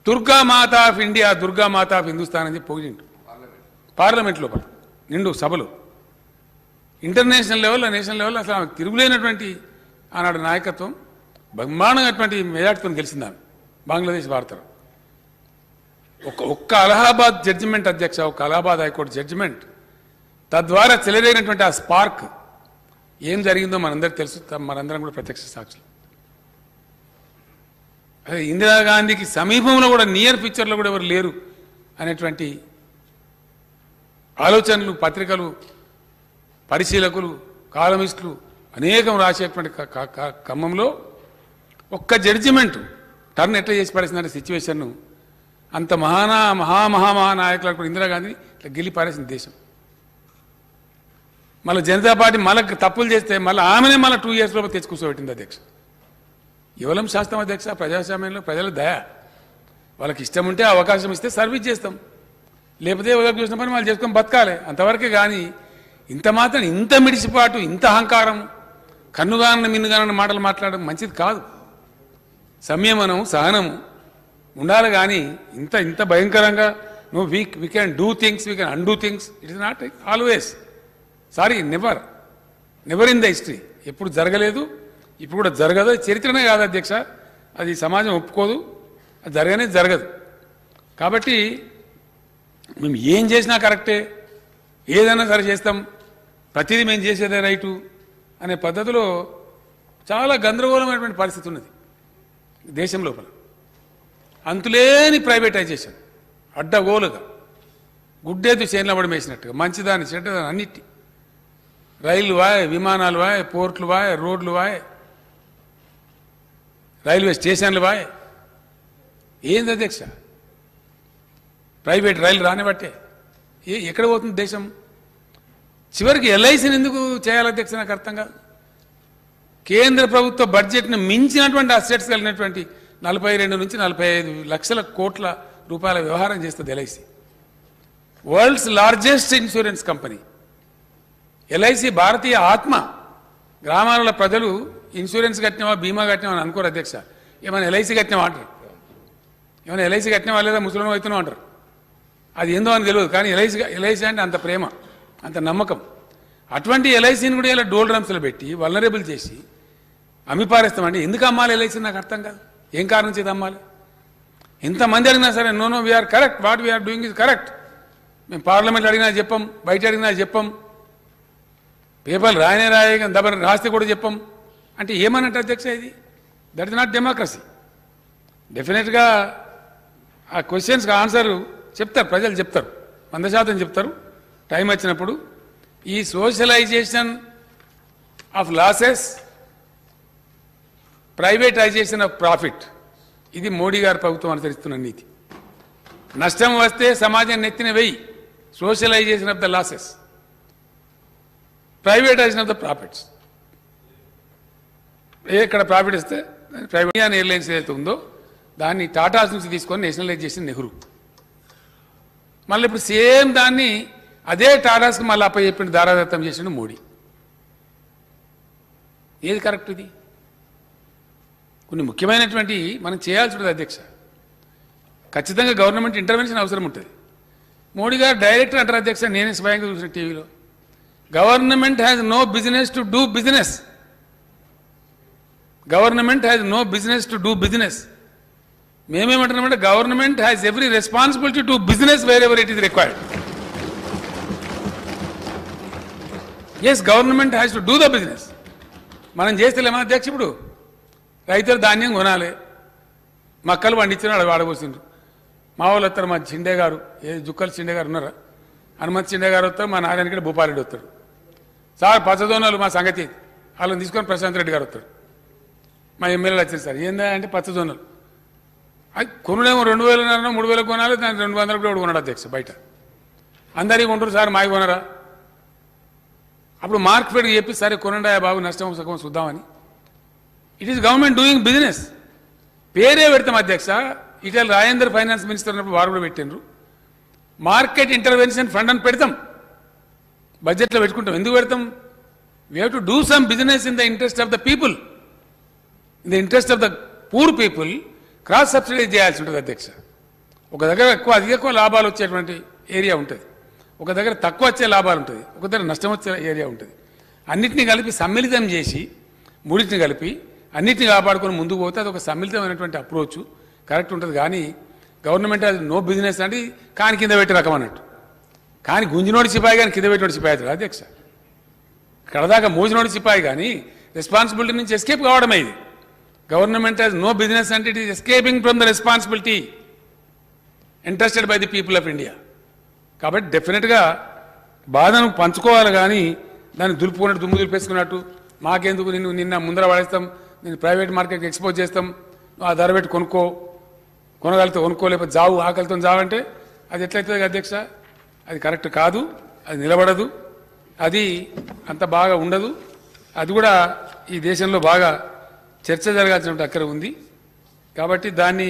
దుర్గా మాత of India Durga Mata of Hindustan అని చెప్పి పొగిడిండు. పార్లమెంట్ లోపల. నిండు సభలు. ఇంటర్నేషనల్ లెవెల్లో నేషనల్ లెవెల్లో అసలు ఆమెకు తిరుగులేనటువంటి ఆనాడు నాయకత్వం బ్రహ్మాండమైనటువంటి మెజార్టీతో గెలిచింది ఆమె బంగ్లాదేశ్ వార్తలు. ఒక్క ఒక్క అలహాబాద్ జడ్జిమెంట్ అధ్యక్ష ఒక అలహాబాద్ హైకోర్టు జడ్జిమెంట్ తద్వారా చెలరేగినటువంటి ఆ స్పార్క్ ఏం జరిగిందో మనందరికి తెలుసు మనందరం కూడా ప్రత్యక్ష సాక్షులు. అదే ఇందిరాగాంధీకి సమీపంలో కూడా నియర్ పిక్చర్లో కూడా ఎవరు లేరు అనేటువంటి ఆలోచనలు పత్రికలు పరిశీలకులు కాలమిస్టులు అనేకం రాసేటువంటి ఖమ్మంలో క్రమంలో ఒక్క జడ్జిమెంట్ టర్న్ ఎట్లా చేసి పడేసిందంటే సిచ్యువేషన్ను అంత మహానా మహామహామహానాయకులకు ఇందిరాగాంధీ ఇట్లా గెలి పారేసింది దేశం. మళ్ళీ జనతా పార్టీ మళ్ళీ తప్పులు చేస్తే మళ్ళీ ఆమెనే మళ్ళీ టూ ఇయర్స్ లోపల తెచ్చి కూర్చోబెట్టింది అధ్యక్ష. ఇవ్వలం శాస్త్రం అధ్యక్ష ప్రజాస్వామ్యంలో ప్రజల దయ. వాళ్ళకి ఇష్టం ఉంటే అవకాశం ఇస్తే సర్వీస్ చేస్తాం. లేకపోతే ఎవరికి చూసిన పని వాళ్ళు చేసుకొని బతకాలి. అంతవరకే కానీ ఇంత మాత్రం ఇంత మిడిసిపాటు ఇంత అహంకారం కన్నుగానని మిన్నుగానని మాటలు మాట్లాడడం మంచిది కాదు. సంయమనం సహనము ఉండాలి కానీ ఇంత ఇంత భయంకరంగా నువ్వు we we can do things we can undo things it is not always sorry never never in the history ఎప్పుడు జరగలేదు ఇప్పుడు కూడా జరగదు. చరిత్రనే కాదు అధ్యక్ష. అది సమాజం ఒప్పుకోదు అది జరగనే జరగదు. కాబట్టి మేము ఏం చేసినా కరెక్టే. ఏదైనా సరే చేస్తాం. ప్రతిదీ మేము చేసేదే రైటు అనే పద్ధతిలో చాలా గందరగోళమైనటువంటి పరిస్థితి ఉన్నది దేశం లోపల. అంతులేని ప్రైవేటైజేషన్ అడ్డగోలుగా. గుడ్డేది చేనులో పడి వేసినట్టుగా మంచిదాన్ని చెడ్డదాన్ని అన్నిటి. రైలు వాయ్ విమానాలు వాయ్ పోర్ట్లు వాయ్ రోడ్లు వాయ్ రైల్వే స్టేషన్లు వాయ్. ఏంది అధ్యక్ష? ప్రైవేట్ రైలు రానిబట్టే ఏ ఎక్కడ పోతుంది దేశం? చివరికి ఎల్ఐసిని ఎందుకు చేయాలి అధ్యక్ష నాకు అర్థం కాదు. కేంద్ర ప్రభుత్వ బడ్జెట్ను మించినటువంటి అసెట్స్ కలిగినటువంటి నలభై రెండు నుంచి నలభై ఐదు లక్షల కోట్ల రూపాయల వ్యవహారం చేస్తుంది LIC. World's largest insurance company. LIC భారతీయ ఆత్మ. గ్రామాల ప్రజలు ఇన్సూరెన్స్ కట్టినవా బీమా కట్టినవా అని అనుకోరు అధ్యక్ష. ఏమైనా ఎల్ఐసి కట్టినవా అంటారు? ఏమైనా ఎల్ఐసి కట్టినవా లేదా ముసలిం అవుతున్నావు అంటారు? అది ఏందో అని తెలియదు కానీ ఎల్ఐసి ఎల్ఐసి అంటే అంత ప్రేమ అంత నమ్మకం. అటువంటి ఎల్ఐసిని కూడా ఇలా డోల్ డ్రమ్స్లో పెట్టి వలనరేబుల్ చేసి అమ్మిపారేస్తామండి. ఎందుకు అమ్మాలి ఎల్ఐసి నాకు అర్థం కాదు. ఏం కారణం చేత అమ్మాలి? ఎంతమంది అడిగినా సరే no no we are correct what we are doing is correct మేము పార్లమెంట్ అడిగినా చెప్పం బయట అడిగినా చెప్పం. పేపర్లు రాయనే రాయ దబర రాస్తే కూడా చెప్పం. అంటే ఏమన్నట్టు అధ్యక్ష ఇది? దట్ ఇస్ నాట్ డెమోక్రసీ డెఫినెట్గా ఆ క్వశ్చన్స్కి ఆన్సర్ చెప్తారు ప్రజలు చెప్తారు. వంద శాతం చెప్తారు. టైం వచ్చినప్పుడు ఈ socialisation of losses privatisation of profit ఇది మోడీ గారి ప్రభుత్వం అనుసరిస్తున్న నీతి. నష్టం వస్తే సమాజం నెత్తిన వెయ్యి socialisation of the losses privatisation of the profits. ఎక్కడ ప్రాఫిట్ ఇస్తే ప్రైవేట్ ఎయిర్లైన్స్ ఏదైతే ఉందో దాన్ని టాటాస్ నుంచి తీసుకొని నేషనలైజ్ చేసిన నెహ్రూ. మళ్ళీ ఇప్పుడు సేమ్ దాన్ని అదే టాటాస్కి మళ్ళీ అప్ప చెప్పిండు దారాదత్తం చేసిండు మోడీ. ఏది కరెక్ట్ ఇది? కొన్ని ముఖ్యమైనటువంటి మనం చేయాల్సి ఉంటుంది అధ్యక్ష. ఖచ్చితంగా గవర్నమెంట్ ఇంటర్వెన్షన్ అవసరం ఉంటుంది. మోడీ గారు డైరెక్టర్ అంటారు అధ్యక్ష నేనే స్వయంగా చూసిన టీవీలో. Government has no business to do business government has no business to do business మేమేమంటున్నామంటే government has every responsibility to business wherever it is required as government has to do the business మనం చేస్తలేమా అధ్యక్ష ఇప్పుడు. రైతులు ధాన్యం కొనాలి. మక్కలు పండించిన వాడబోసిండ్రు. మా వాళ్ళు వస్తారు మా చిండే గారు ఏ జుక్కల చిండే గారు ఉన్నారా? హనుమంత్ చిండే గారు వస్తారు మా నారాయణగడ్డ భూపారెడ్డి వస్తారు. సార్ పచ్చదోనాలు మా సంగతి. వాళ్ళని తీసుకొని ప్రశాంత్ రెడ్డి గారు వస్తారు. మా ఎమ్మెల్యేలు వచ్చారు సార్. ఏందా అంటే పచ్చదోనాలు. అది కొనుడేమో రెండు వేల మూడు వేలకు కొనాలి దాని రెండు వందలు కూడా కొన్నాడు అధ్యక్ష బయట. అందరికీ కొంటారు సార్ మావి కొనరా? అప్పుడు మార్క్ పెట్టి చెప్పి సరే కొనండి బాబు నష్టం సగం చూద్దామని. It is government doing business పేరే పెడతాం అధ్యక్ష. ఇటీవల రాజేందర్ ఫైనాన్స్ మినిస్టర్ ఉన్నప్పుడు వారు కూడా పెట్టిండ్రు. మార్కెట్ ఇంటర్వెన్షన్ ఫండ్ అని పెడతాం. బడ్జెట్లో పెట్టుకుంటాం. ఎందుకు పెడతాం? We have to do some business in the interest of the people in the interest of the poor people cross subsidise చేయాల్సి ఉంటుంది అధ్యక్ష. ఒక దగ్గర ఎక్కువ అధిక ఎక్కువ లాభాలు వచ్చేటువంటి ఏరియా ఉంటుంది. ఒక దగ్గర తక్కువ వచ్చే లాభాలు ఉంటుంది. ఒక దగ్గర నష్టం వచ్చే ఏరియా ఉంటుంది. అన్నిటిని కలిపి సమ్మిళితం చేసి మూడింటిని కలిపి అన్నిటిని కాపాడుకొని ముందుకు పోతే అది ఒక సమ్మిళితమైనటువంటి అప్రోచ్. కరెక్ట్ ఉంటుంది. కానీ గవర్నమెంట్ అది నో బిజినెస్ అంటే కాని కింద పెట్టి రకం అన్నట్టు. కానీ గుంజినోడి సిపాయి కానీ కింద పెట్టినోడి సిపాయి అవుతాడు అధ్యక్ష. కడదాకా మోజినోడి సిపాయి కానీ రెస్పాన్సిబిలిటీ నుంచి ఎస్కేప్ కావడమే ఇది. గవర్నమెంట్ హాజ్ నో బిజినెస్ అంటే it is escaping from the responsibility interested by the people of India కాబట్టి డెఫినెట్గా బాధను పంచుకోవాలి కానీ దాన్ని దులుపుకున్నట్టు దుమ్ము దులిపేసుకున్నట్టు మాకెందుకు నిన్ను నిన్న ముందర పడేస్తాం నేను ప్రైవేట్ మార్కెట్కి ఎక్స్పోజ్ చేస్తాం ఆ ధర పెట్టి కొనుక్కో కొనగలిగితే కొనుక్కో లేకపోతే జావు ఆకలితో జావంటే అది ఎట్లయితుంది అధ్యక్ష? అది కరెక్ట్ కాదు అది నిలబడదు అది అంత బాగా ఉండదు. అది కూడా ఈ దేశంలో బాగా చర్చ జరగాల్సిన అక్కడ ఉంది. కాబట్టి దాన్ని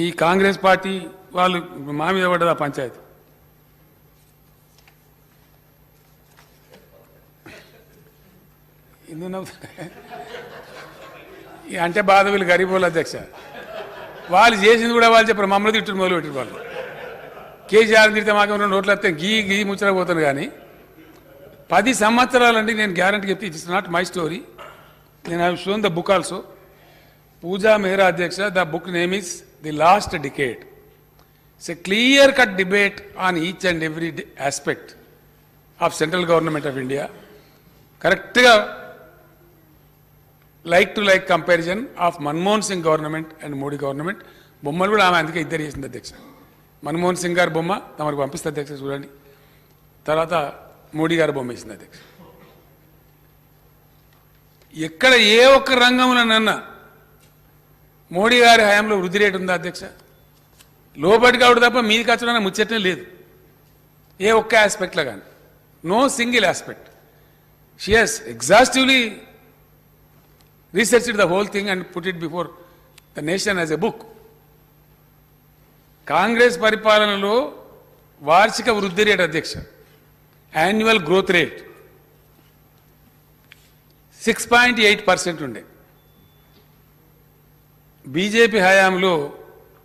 ఈ కాంగ్రెస్ పార్టీ వాళ్ళు మా మీద పడ్డదా ఆ పంచాయతీ. ఎందుకు ఈ అంటే బాధ వీళ్ళు గరీబోళ్ళు అధ్యక్ష. వాళ్ళు చేసింది కూడా వాళ్ళు చెప్పారు. మమ్మల్ని తిట్టు మొదలు పెట్టిన వాళ్ళు. కేసీఆర్ తిడితే మాకు రెండు నోట్లు వస్తే గీ గీ ముచ్చటపోతాను కానీ పది సంవత్సరాలండి నేను గ్యారంటీ చెప్తే ఇట్స్ నాట్ మై స్టోరీ నేను I shown the book also. Pooja Mehra అధ్యక్ష the book name is the lost decade. It's a clear cut debate on each and every aspect of central government of India. కరెక్ట్గా like to like comparison of Manmohan Singh government and Modi government. బొమ్మలు కూడా ఆమె అందుకే ఇద్దరు చేసింది అధ్యక్ష. మన్మోహన్ సింగ్ గారి బొమ్మ తమకు పంపిస్తే అధ్యక్ష చూడండి. తర్వాత మోడీ గారు బొమ్మ వేసింది అధ్యక్ష. ఎక్కడ ఏ ఒక్క రంగంలోనన్నా మోడీ గారి హయాంలో వృద్ధి రేటు ఉందా అధ్యక్ష? లోబడి కావడం తప్ప మీది ఖర్చులనే ముచ్చటనే లేదు. ఏ ఒక్క ఆస్పెక్ట్లో కానీ no single aspect she exhaustively research the whole thing and put it before the nation as a book Congress పరిపాలనలో వార్షిక వృద్ధి రేటు అధ్యక్ష. Annual growth rate six point eight percent ఉండే. బీజేపీ హయాంలో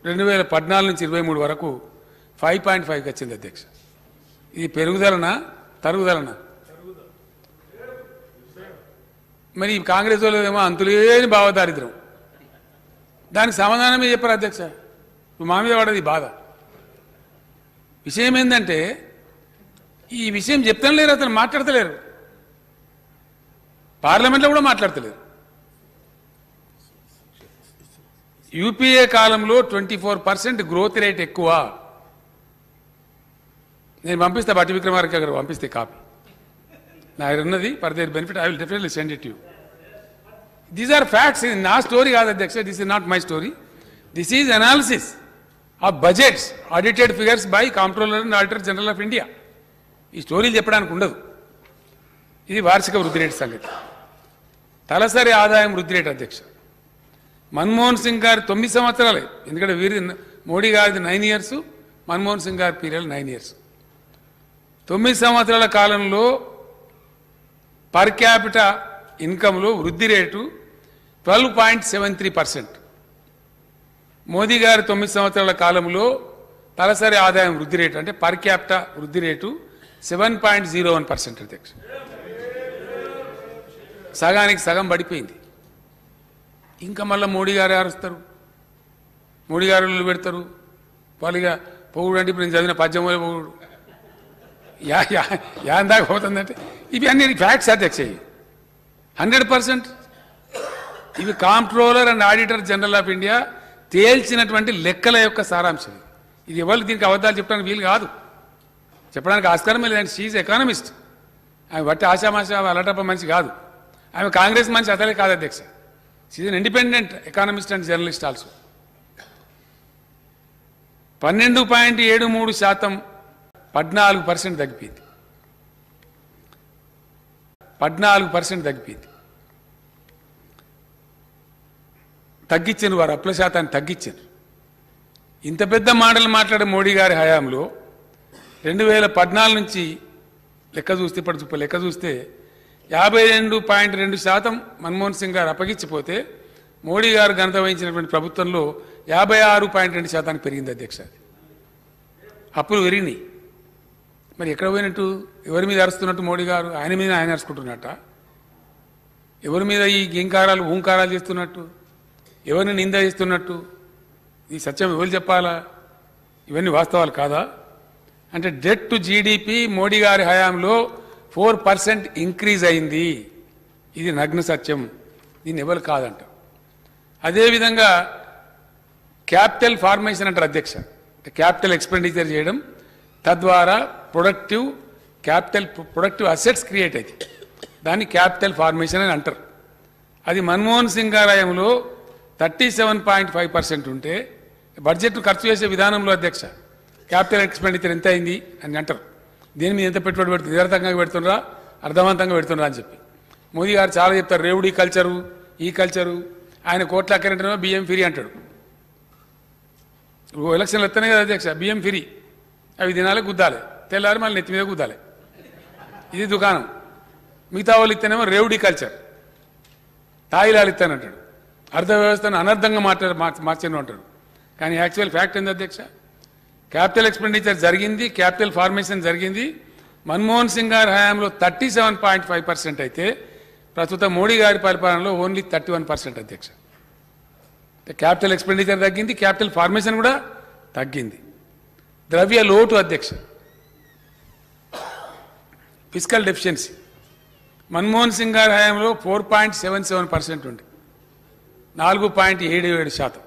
రెండు వేల పద్నాలుగు నుంచి ఇరవై మూడు వరకు ఫైవ్ పాయింట్ ఫైవ్కి వచ్చింది అధ్యక్ష. ఇది పెరుగుదలనా? తరుగుదలనా? మరి ఈ కాంగ్రెస్ వాళ్ళు ఏమో అంతులేని భావదారిద్రం దానికి సమాధానమే చెప్పారు అధ్యక్ష? ఇప్పుడు మా మీద పడది బాధ. విషయం ఏంటంటే ఈ విషయం చెప్తాను లేరు అతను మాట్లాడతలేరు. పార్లమెంట్లో కూడా మాట్లాడతలేరు. యూపీఏ కాలంలో twenty four percent growth rate ఎక్కువ. నేను పంపిస్తా బట్టి విక్రమార్క గారు పంపిస్తే కాపీ. నా దగ్గర ఉన్నది for their benefit I will definitely send it you these are facts ఇది నా స్టోరీ కాదు అధ్యక్ష this is not my story this is analysis of budgets audited figures by controller and auditor general of India ఈ స్టోరీలు చెప్పడానికి ఉండదు. ఇది వార్షిక వృద్ధి రేటు సంగతి. తలసరి ఆదాయం వృద్ధి రేటు అధ్యక్ష. మన్మోహన్ సింగ్ గారు తొమ్మిది సంవత్సరాలే. ఎందుకంటే వీరి మోడీ గారిది నైన్ ఇయర్స్ మన్మోహన్ సింగ్ గారి పీరియడ్ నైన్ ఇయర్స్. తొమ్మిది సంవత్సరాల కాలంలో పర్ క్యాపిట ఇన్కంలో వృద్ధి rate twelve point seven three percent. Modi గారి తొమ్మిది సంవత్సరాల కాలంలో తలసరి ఆదాయం వృద్ధి రేటు అంటే పర్ క్యాపిట వృద్ధి rate seven point zero one percent అధ్యక్ష సగానికి సగం పడిపోయింది. ఇంకా మళ్ళీ మోడీ గారు అరుస్తారు మోడీ గారు పెడతారు వాళ్ళిగా పోగుడు అంటే ఇప్పుడు నేను చదివిన పద్యం పోగుడు యా యా యా దాకా పోతుందంటే ఇవి అన్ని ఫ్యాక్ట్స్ అధ్యక్ష ఇవి హండ్రెడ్ పర్సెంట్. ఇవి controller and auditor general of India తేల్చినటువంటి లెక్కల యొక్క సారాంశం ఇది. ఇది ఎవరు దీనికి అబద్ధాలు చెప్పడానికి వీలు కాదు. చెప్పడానికి ఆస్కారం లేదండి. షీజ్ ఎకానమిస్ట్ ఆమె బట్టి ఆశామాష అలటప్ప మనిషి కాదు. ఆమె కాంగ్రెస్ మనిషి అసలే కాదు అధ్యక్ష. Is independent economist and journalist also పన్నెండు పాయింట్ ఏడు మూడు శాతం పద్నాలుగు పర్సెంట్ తగ్గిపోయింది. పద్నాలుగు పర్సెంట్ తగ్గిపోయింది. తగ్గించారు వారు అప్పుల శాతాన్ని తగ్గించారు. ఇంత పెద్ద మాటలు మాట్లాడే మోడీ గారి హయాంలో రెండు వేల పద్నాలుగు నుంచి లెక్క చూస్తే ఇప్పుడు లెక్క చూస్తే యాభై రెండు పాయింట్ రెండు శాతం మన్మోహన్ సింగ్ గారు అప్పగించిపోతే మోడీ గారు ఘనత వహించినటువంటి ప్రభుత్వంలో యాభై ఆరు పాయింట్ రెండు శాతానికి పెరిగింది అధ్యక్ష. అప్పులు పెరిగినాయి. మరి ఎక్కడ పోయినట్టు? ఎవరి మీద అరుస్తున్నట్టు మోడీ గారు? ఆయన మీద ఆయన అరుచుకుంటున్నట్ట? ఎవరి మీద ఈ గింకారాలు హూంకారాలు చేస్తున్నట్టు? ఎవరిని నింద చేస్తున్నట్టు? ఈ సత్యం ఎవరు చెప్పాలా? ఇవన్నీ వాస్తవాలు కాదా? అంటే డెట్ టు జీడిపి మోడీ గారి హయాంలో ఫోర్ పర్సెంట్ ఇంక్రీజ్ అయింది. ఇది నగ్న సత్యం. దీన్ని ఎవరు కాదంట. అదేవిధంగా క్యాపిటల్ ఫార్మేషన్ అంటారు అధ్యక్ష. క్యాపిటల్ ఎక్స్పెండిచర్ చేయడం తద్వారా productive capital productive assets create అయితే దాన్ని క్యాపిటల్ ఫార్మేషన్ అని అంటారు. అది మన్మోహన్ సింగ్ గారి హయాంలో thirty seven point five percent ఉంటే బడ్జెట్ ఖర్చు చేసే విధానంలో అధ్యక్ష క్యాపిటల్ ఎక్స్పెండిచర్ ఎంత అయింది అని అంటారు. దేని మీద ఎంత పెట్టుబడి పెడుతుంది నిరర్థంగా పెడుతున్నారా అర్థవంతంగా పెడుతున్నారా అని చెప్పి. మోదీ గారు చాలా చెప్తారు రేవుడి కల్చరు ఈ కల్చరు. ఆయన కోట్ల అక్కరంటేనో బియ్యం ఫ్రీ అంటాడు. ఓ ఎలక్షన్లు వస్తేనే కదా అధ్యక్ష బియ్యం ఫ్రీ. అవి దినాలే గుద్దాలి. తెల్లారి మళ్ళీ నెత్తి మీద గుద్దాలి. ఇది దుకాణం. మిగతా వాళ్ళు ఇస్తేనేమో రేవుడి కల్చర్. తాయిలాలు ఇస్తానంటాడు అర్థ వ్యవస్థను అనర్థంగా మాట్లాడ మార్చను అంటాడు. కానీ యాక్చువల్ ఫ్యాక్ట్ ఏంది అధ్యక్ష? క్యాపిటల్ ఎక్స్పెండిచర్ జరిగింది క్యాపిటల్ ఫార్మేషన్ జరిగింది. మన్మోహన్ సింగ్ గారి హయాంలో thirty seven point five percent అయితే ప్రస్తుతం మోడీ గారి పరిపాలనలో ఓన్లీ థర్టీ వన్ పర్సెంట్ అధ్యక్ష. క్యాపిటల్ ఎక్స్పెండిచర్ తగ్గింది క్యాపిటల్ ఫార్మేషన్ కూడా తగ్గింది. ద్రవ్య లోటు అధ్యక్ష. Physical deficiency. మన్మోహన్ సింగ్ గారి హయాంలో four point seven seven percent ఉంది. నాలుగు పాయింట్ ఏడు ఏడు శాతం.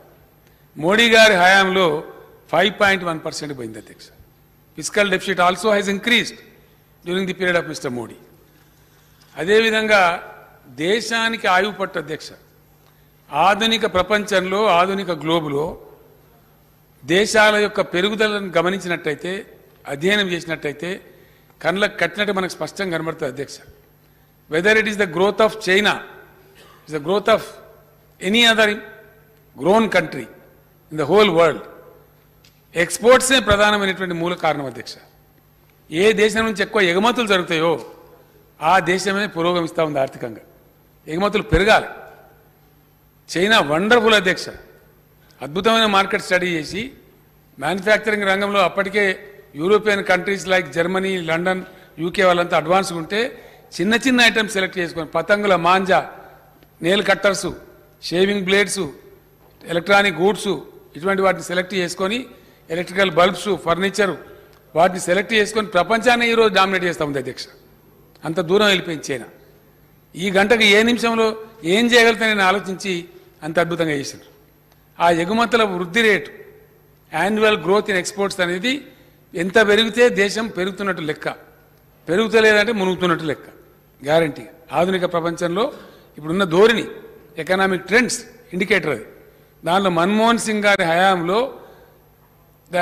మోడీ గారి హయాంలో ఫైవ్ పాయింట్ వన్ పర్సెంట్ పోయింది అధ్యక్ష. Fiscal deficit also has increased during the period of mister Modi అదేవిధంగా దేశానికి ఆయువు పట్టు అధ్యక్ష. ఆధునిక ప్రపంచంలో ఆధునిక గ్లోబులో దేశాల యొక్క పెరుగుదలను గమనించినట్టయితే అధ్యయనం చేసినట్టయితే కళ్ళకు కట్టినట్టు మనకు స్పష్టంగా కనబడుతుంది అధ్యక్ష. Whether it is the growth of China is the growth of any other grown country in the whole world ఎక్స్పోర్ట్సే ప్రధానమైనటువంటి మూల కారణం అధ్యక్ష. ఏ దేశం నుంచి ఎక్కువ ఎగుమతులు జరుగుతాయో ఆ దేశమే పురోగమిస్తూ ఉంది ఆర్థికంగా. ఎగుమతులు పెరగాలి. చైనా వండర్ఫుల్ అధ్యక్ష. అద్భుతమైన మార్కెట్ స్టడీ చేసి మ్యానుఫ్యాక్చరింగ్ రంగంలో అప్పటికే European countries like Germany London UK వాళ్ళంతా అడ్వాన్స్గా ఉంటే చిన్న చిన్న ఐటమ్స్ సెలెక్ట్ చేసుకొని పతంగుల manja nail cutters shaving blades electronic goods ఇటువంటి వాటిని సెలెక్ట్ చేసుకొని ఎలక్ట్రికల్ బల్బ్స్ ఫర్నిచర్ వాటిని సెలెక్ట్ చేసుకొని ప్రపంచాన్ని ఈరోజు డామినేట్ చేస్తూ ఉంది అధ్యక్ష. అంత దూరం వెళ్ళిపోయింది చైనా. ఈ గంటకు ఏ నిమిషంలో ఏం చేయగలుగుతానని ఆలోచించి అంత అద్భుతంగా చేశారు ఆ ఎగుమతుల వృద్ధి rate annual growth in exports అనేది ఎంత పెరిగితే దేశం పెరుగుతున్నట్టు లెక్క. పెరుగుతలేదంటే మునుగుతున్నట్టు లెక్క. గ్యారంటీ ఆధునిక ప్రపంచంలో ఇప్పుడున్న ధోరణి ఎకనామిక్ ట్రెండ్స్ ఇండికేటర్ అది. దానిలో మన్మోహన్ సింగ్ గారి హయాంలో the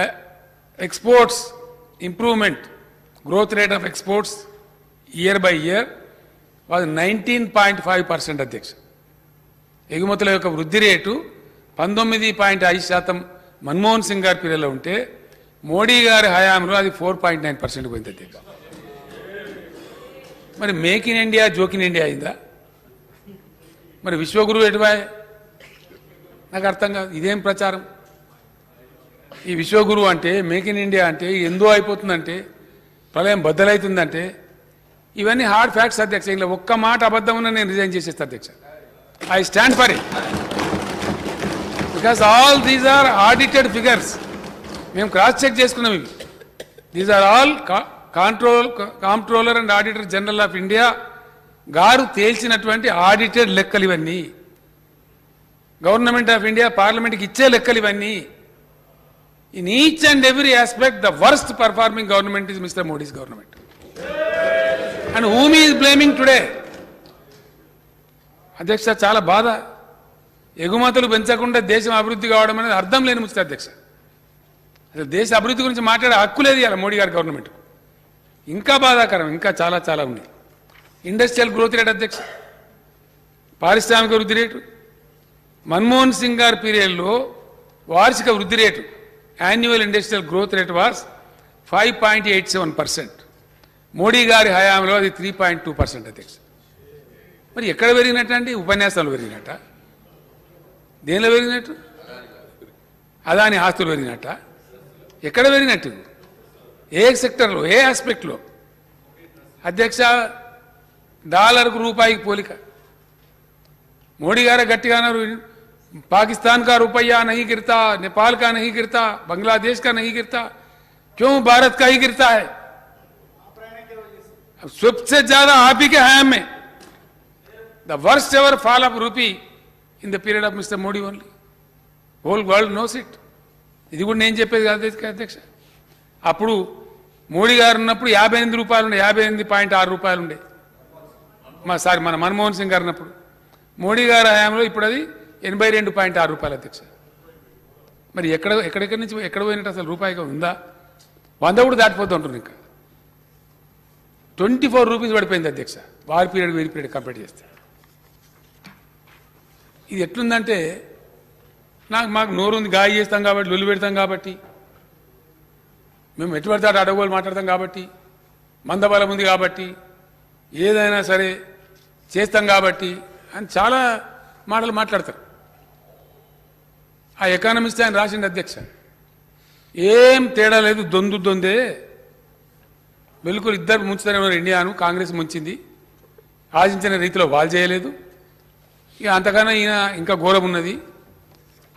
exports improvement growth rate of exports year by year was nineteen point five percent అధ్యక్ష. ఎగుమతుల యొక్క వృద్ధి రేటు పంతొమ్మిది పాయింట్ ఐదు శాతం మన్మోహన్ సింగ్ గారి పీరియడ్లో ఉంటే మోడీ గారి హయాంలో అది ఫోర్ పాయింట్ నైన్ పర్సెంట్ పోయింది అధ్యక్ష. మరి make in India joke in India అయిందా? మరి విశ్వగురువు ఎటువా? నాకు అర్థం కాదు. ఇదేం ప్రచారం? ఈ విశ్వగురు అంటే మేక్ ఇన్ ఇండియా అంటే ఎందో అయిపోతుందంటే ప్రళయం బద్దలవుతుందంటే ఇవన్నీ హార్డ్ ఫ్యాక్ట్స్ అధ్యక్ష. ఇలా ఒక్క మాట అబద్ధం ఉన్న నేను రిజైన్ చేసేస్తా అధ్యక్ష. I stand for it because all these are audited figures మేము క్రాస్ చెక్ చేసుకున్నాం ఇవి. These are all control controller and auditor general of India గారు తేల్చినటువంటి ఆడిటెడ్ లెక్కలు ఇవన్నీ. గవర్నమెంట్ ఆఫ్ ఇండియా పార్లమెంట్కి ఇచ్చే లెక్కలు ఇవన్నీ. In each and every aspect the worst performing government is mister Modi's government and whom is blaming today అధ్యక్ష చాలా బాధ. ఎగుమతులు పెంచకుండా దేశం అభివృద్ధి కావడం అనేది అర్థం లేని ముచ్చట అధ్యక్ష. అసలు దేశ అభివృద్ధి గురించి మాట్లాడే హక్కు లేదు ఇవాళ మోడీ గారి గవర్నమెంట్ ఇంకా బాధాకరం ఇంకా చాలా చాలా ఉన్నాయి. ఇండస్ట్రియల్ గ్రోత్ రేట్ అధ్యక్ష. పారిశ్రామిక వృద్ధి రేటు. మన్మోహన్ సింగ్ గారి పీరియడ్లో వార్షిక వృద్ధి rate annual industrial growth rate was five point eight seven percent Modi గారి హయాంలో అది త్రీ పాయింట్ టూ పర్సెంట్ అధ్యక్ష మరి ఎక్కడ పెరిగినట్టు అండి? ఉపన్యాసాలు పెరిగినట్ట? దేనిలో పెరిగినట్టు? అదాని ఆస్తులు పెరిగినట్ట? ఎక్కడ పెరిగినట్టు? ఏ సెక్టర్లో? ఏ ఆస్పెక్ట్లో అధ్యక్ష డాలర్కు రూపాయికి పోలిక. మోడీ గారే గట్టిగా అన్నారు पाकिस्तान का रुपया नहीं गिरता नेपाल का नहीं गिरता बांग्लादेश का नहीं गिरता क्यों भारत का ही गिरता है अब सबसे ज्यादा आप ही के हयाम में the worst ever fall of rupee in the period of Mr Modi only whole world knows it ఇది కూడా నేను చెప్పేది కాదు అధ్యక్ష- అధ్యక్ష అప్పుడు మోడీ గారు ఉన్నప్పుడు యాభై ఎనిమిది రూపాయలు ఉండే యాభై ఎనిమిది పాయింట్ ఆరు రూపాయలు ఉండే మా సారీ మన మన్మోహన్ సింగ్ గారు ఉన్నప్పుడు మోడీ గారి హయాంలో ఇప్పుడు అది ఎనభై రెండు పాయింట్ ఆరు రూపాయలు అధ్యక్ష మరి ఎక్కడ ఎక్కడెక్కడి నుంచి ఎక్కడ పోయినట్టు అసలు రూపాయిగా ఉందా? వంద కూడా దాటిపోతూ ఉంటుంది ఇంకా. ట్వంటీ ఫోర్ రూపీస్ పడిపోయింది అధ్యక్ష. వారి పీరియడ్ వీరి పీరియడ్ కంపేర్ చేస్తే. ఇది ఎట్లుందంటే నాకు మాకు నోరు ఉంది గాయ చేస్తాం కాబట్టి లొల్లు పెడతాం కాబట్టి మేము ఎటు పడితే అడగోలు మాట్లాడతాం కాబట్టి మందబలం ఉంది కాబట్టి ఏదైనా సరే చేస్తాం కాబట్టి అని చాలా మాటలు మాట్లాడతారు. ఆ ఎకానమిస్ట్ ఆయన రాసిండు అధ్యక్ష. ఏం తేడా లేదు దొందు దొందే. వెలుకులు ఇద్దరు ముంచుతారేమో ఇండియాను కాంగ్రెస్ ముంచింది. ఆశించిన రీతిలో వాళ్ళు చేయలేదు. ఇక అంతకన్నా ఈయన ఇంకా ఘోరం ఉన్నది.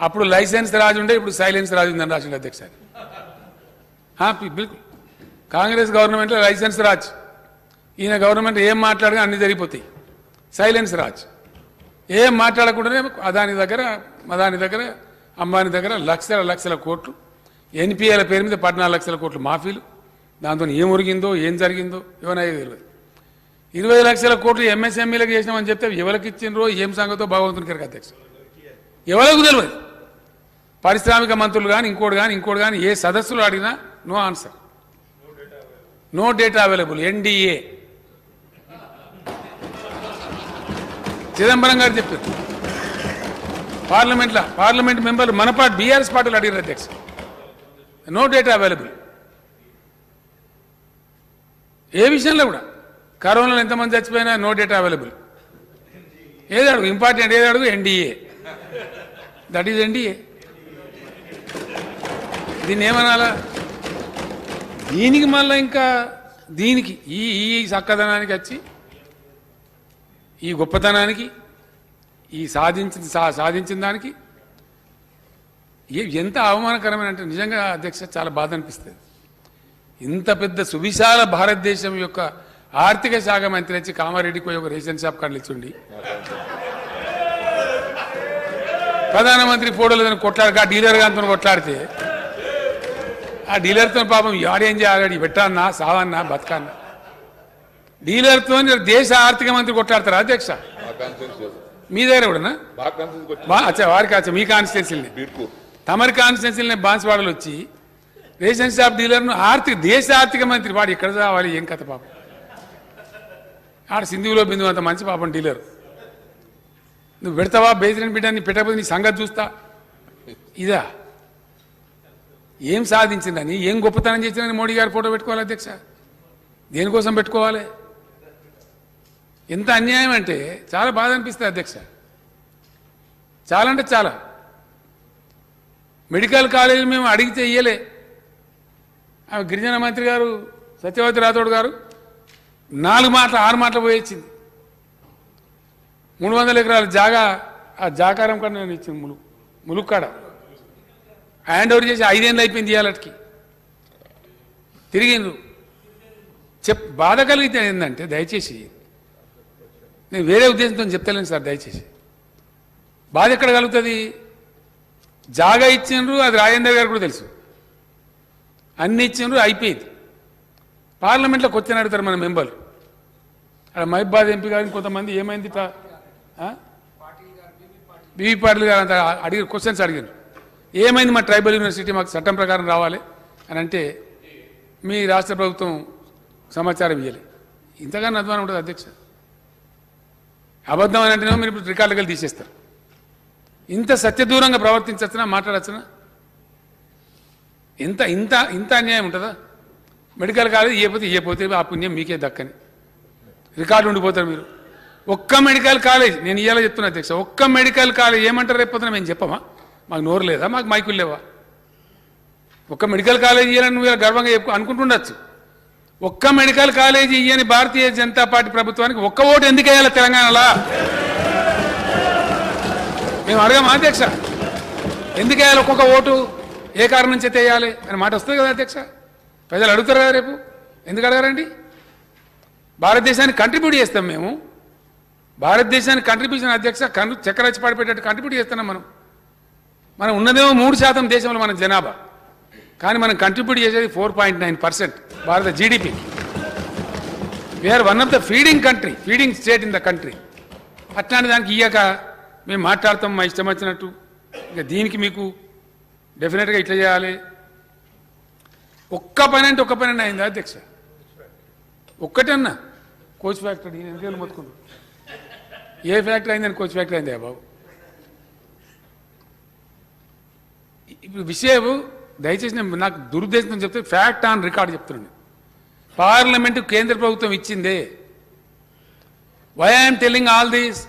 అప్పుడు లైసెన్స్ రాజు ఉండే ఇప్పుడు సైలెన్స్ రాజు ఉందని రాసిండు అధ్యక్ష బిల్కుల్. కాంగ్రెస్ గవర్నమెంట్లో లైసెన్స్ రాజ్. ఈయన గవర్నమెంట్ ఏం మాట్లాడగా అన్ని జరిగిపోతాయి. సైలెన్స్ రాజ్. ఏం మాట్లాడకుండానే అదాని దగ్గర మదాని దగ్గర అంబానీ దగ్గర లక్షల లక్షల కోట్లు ఎన్పిఎల పేరు మీద పద్నాలుగు లక్షల కోట్లు మాఫీలు. దాంతో ఏం ఉరిగిందో ఏం జరిగిందో ఏమైనా తెలియదు ఇరవై లక్షల కోట్లు ఎంఎస్ఎంఈలకు చేసినామని చెప్తే ఎవరికి ఇచ్చినరో ఏం సంగతో భగవంతుని ఎరగ అధ్యక్ష ఎవరికి తెలియదు. పారిశ్రామిక మంత్రులు కానీ ఇంకోటి కానీ ఇంకోటి కానీ ఏ సదస్సులు అడిగినా no answer. No data available NDA. Chidambaram గారు చెప్పారు. పార్లమెంట్లో పార్లమెంట్ మెంబర్లు మన పార్టీ బీఆర్ఎస్ పార్టీలు అడిగారు అధ్యక్ష. నో డేటా అవైలబుల్ ఏ విషయంలో కూడా? కరోనాలో ఎంతమంది చచ్చిపోయినా నో డేటా అవైలబుల్ ఏది అడుగు? ఇంపార్టెంట్ ఏది అడుగు? ఎన్డీఏ దట్ ఈజ్ ఎన్డీఏ దీన్ని ఏమనాలా? దీనికి మళ్ళీ ఇంకా దీనికి ఈ ఈ చక్కదనానికి వచ్చి ఈ గొప్పతనానికి ఈ సాధించిన సా- సాధించిన దానికి ఏ- ఎంత అవమానకరమైన అంటే నిజంగా అధ్యక్ష చాలా బాధ అనిపిస్తుంది ఇంత పెద్ద సువిశాల భారతదేశం యొక్క ఆర్థిక శాఖ మంత్రి వచ్చి కామారెడ్డికి పోయి ఒక రేషన్ షాప్ కాడ ప్రధానమంత్రి ఫోటోలు ఏదైనా కొట్లాడు ఆ డీలర్ గారితో కొట్లాడితే ఆ డీలర్తో పాపం ఆడేం చేయాలి పెట్టాన్నా సావన్నా బతకన్నా డీలర్తో దేశ ఆర్థిక మంత్రి కొట్లాడతారు అధ్యక్ష? మా కాన్స్టిట్యూన్సీ దగ్గర కూడానా బా అచ్చా వారికి అచ్చా మీ కాన్స్టిట్యున్సీని బీడ్కూర్ తమరి కాన్స్టిట్యున్సీని బాన్స్వాడలు వచ్చి రేషన్ షాప్ డీలర్ను ఆర్థిక దేశ ఆర్థిక మంత్రి. వాడు ఎక్కడ రావాలి? ఏం కథ పాపం. ఆడ సింధువులో బిందు అంత మంచి పాపం డీలర్. నువ్వు పెడతావా బేసిరెన్ బిడ్డని పెట్టకపోతే నీ సంగతి చూస్తా? ఇదా? ఏం సాధించిందని ఏం గొప్పతనం చేసిందని మోడీ గారు ఫోటో పెట్టుకోవాలి అధ్యక్ష? దేనికోసం పెట్టుకోవాలి? ఎంత అన్యాయం అంటే చాలా బాధ అనిపిస్తుంది అధ్యక్ష. చాలా అంటే చాలా. మెడికల్ కాలేజీలు మేము అడిగితే ఇయ్యలే ఆమె గిరిజన మంత్రి గారు సత్యవతి రాథోడ్ గారు నాలుగు మాటలు ఆరు మాటలు పోయొచ్చింది మూడు వందల ఎకరాల జాగా ఆ జాకారం కన్నా నేను ఇచ్చింది ములు కాడ. హ్యాండ్ ఓవర్ చేసి ఐదేళ్ళు అయిపోయింది ఇవాళకి తిరిగిండ్రు. చెప్ బాధ కలిగితే ఏంటంటే దయచేసి నేను వేరే ఉద్దేశంతో చెప్తలేను సార్ దయచేసి. బాధ ఎక్కడ కలుగుతుంది? జాగా ఇచ్చిండ్రు అది రాజేందర్ గారు కూడా తెలుసు. అన్ని ఇచ్చిండ్రు అయిపోయింది. పార్లమెంట్లో క్వశ్చన్ అడుగుతారు మన మెంబర్లు. అక్కడ మహిబాద్ ఎంపీ గారిని కొంతమంది ఏమైంది ఇట్లా బీవీ పాటిల్ గారు అంత అడిగారు క్వశ్చన్స్ అడిగారు. ఏమైంది మా ట్రైబల్ యూనివర్సిటీ మాకు చట్టం ప్రకారం రావాలి అని అంటే మీ రాష్ట్ర ప్రభుత్వం సమాచారం ఇవ్వాలి ఇంతగానో అధ్వానం ఉంటుంది అధ్యక్ష. అబద్ధం అని అంటేనేమో మీరు ఇప్పుడు రికార్డులు తీసేస్తారు. ఇంత సత్యదూరంగా ప్రవర్తించచ్చునా మాట్లాడచ్చునా? ఇంత ఇంత ఇంత అన్యాయం ఉంటుందా? మెడికల్ కాలేజ్ ఇవ్వకపోతే ఇవ్వకపోతే ఆ పుణ్యం మీకే దక్కని. రికార్డు ఉండిపోతారు మీరు. ఒక్క మెడికల్ కాలేజ్ నేను ఇవాళ చెప్తున్నా అధ్యక్ష ఒక్క మెడికల్ కాలేజ్ ఏమంటారు రేపు మేము చెప్పమా? మాకు నోరు లేదా? మాకు మైకులు లేవా? ఒక్క మెడికల్ కాలేజ్ ఇవ్వాలని నువ్వు గర్వంగా చెప్పు అనుకుంటుండొచ్చు. ఒక్క మెడికల్ కాలేజీ ఇయ్యని భారతీయ జనతా పార్టీ ప్రభుత్వానికి ఒక్క ఓటు ఎందుకు వేయాలి తెలంగాణలో? మేము అడగాము అధ్యక్ష. ఎందుకు వేయాలి ఒక్కొక్క ఓటు? ఏ కారణం నుంచి వేయాలి? అని మాట వస్తుంది కదా అధ్యక్ష. ప్రజలు అడుగుతారు కదా రేపు. ఎందుకు అడగారండి? భారతదేశానికి కంట్రిబ్యూట్ చేస్తాం మేము. భారతదేశానికి కంట్రిబ్యూషన్ అధ్యక్ష కను చక్కెరచ్చి పడిపెట్టేట్టు కంట్రిబ్యూట్ చేస్తున్నాం మనం. మనం ఉన్నదేమో మూడు శాతం దేశంలో మన జనాభా. కానీ మనం కంట్రిబ్యూట్ చేసేది ఫోర్ పాయింట్ నైన్ పర్సెంట్ భారత GDP we are one of the feeding country feeding state in the country అట్లాంటి దానికి ఇయ్యాక మేము మాట్లాడతాం మా ఇష్టం వచ్చినట్టు. ఇంకా దీనికి మీకు డెఫినెట్గా ఇట్లా చేయాలి. ఒక్క పని అంటే ఒక్క పని అయిందా అధ్యక్ష? ఒక్కటన్నా కోచ్ ఫ్యాక్టరీ నేను ఎందుకు ఏ ఫ్యాక్టరీ అయిందని కోచ్ ఫ్యాక్టరీ అయిందా బాబు? ఇప్పుడు విషయం దయచేసి నేను నాకు దురుద్దేశం చెప్తే ఫ్యాక్ట్ ఆన్ రికార్డ్ చెప్తున్నాను పార్లమెంటు కేంద్ర ప్రభుత్వం ఇచ్చిందే why I'm telling all these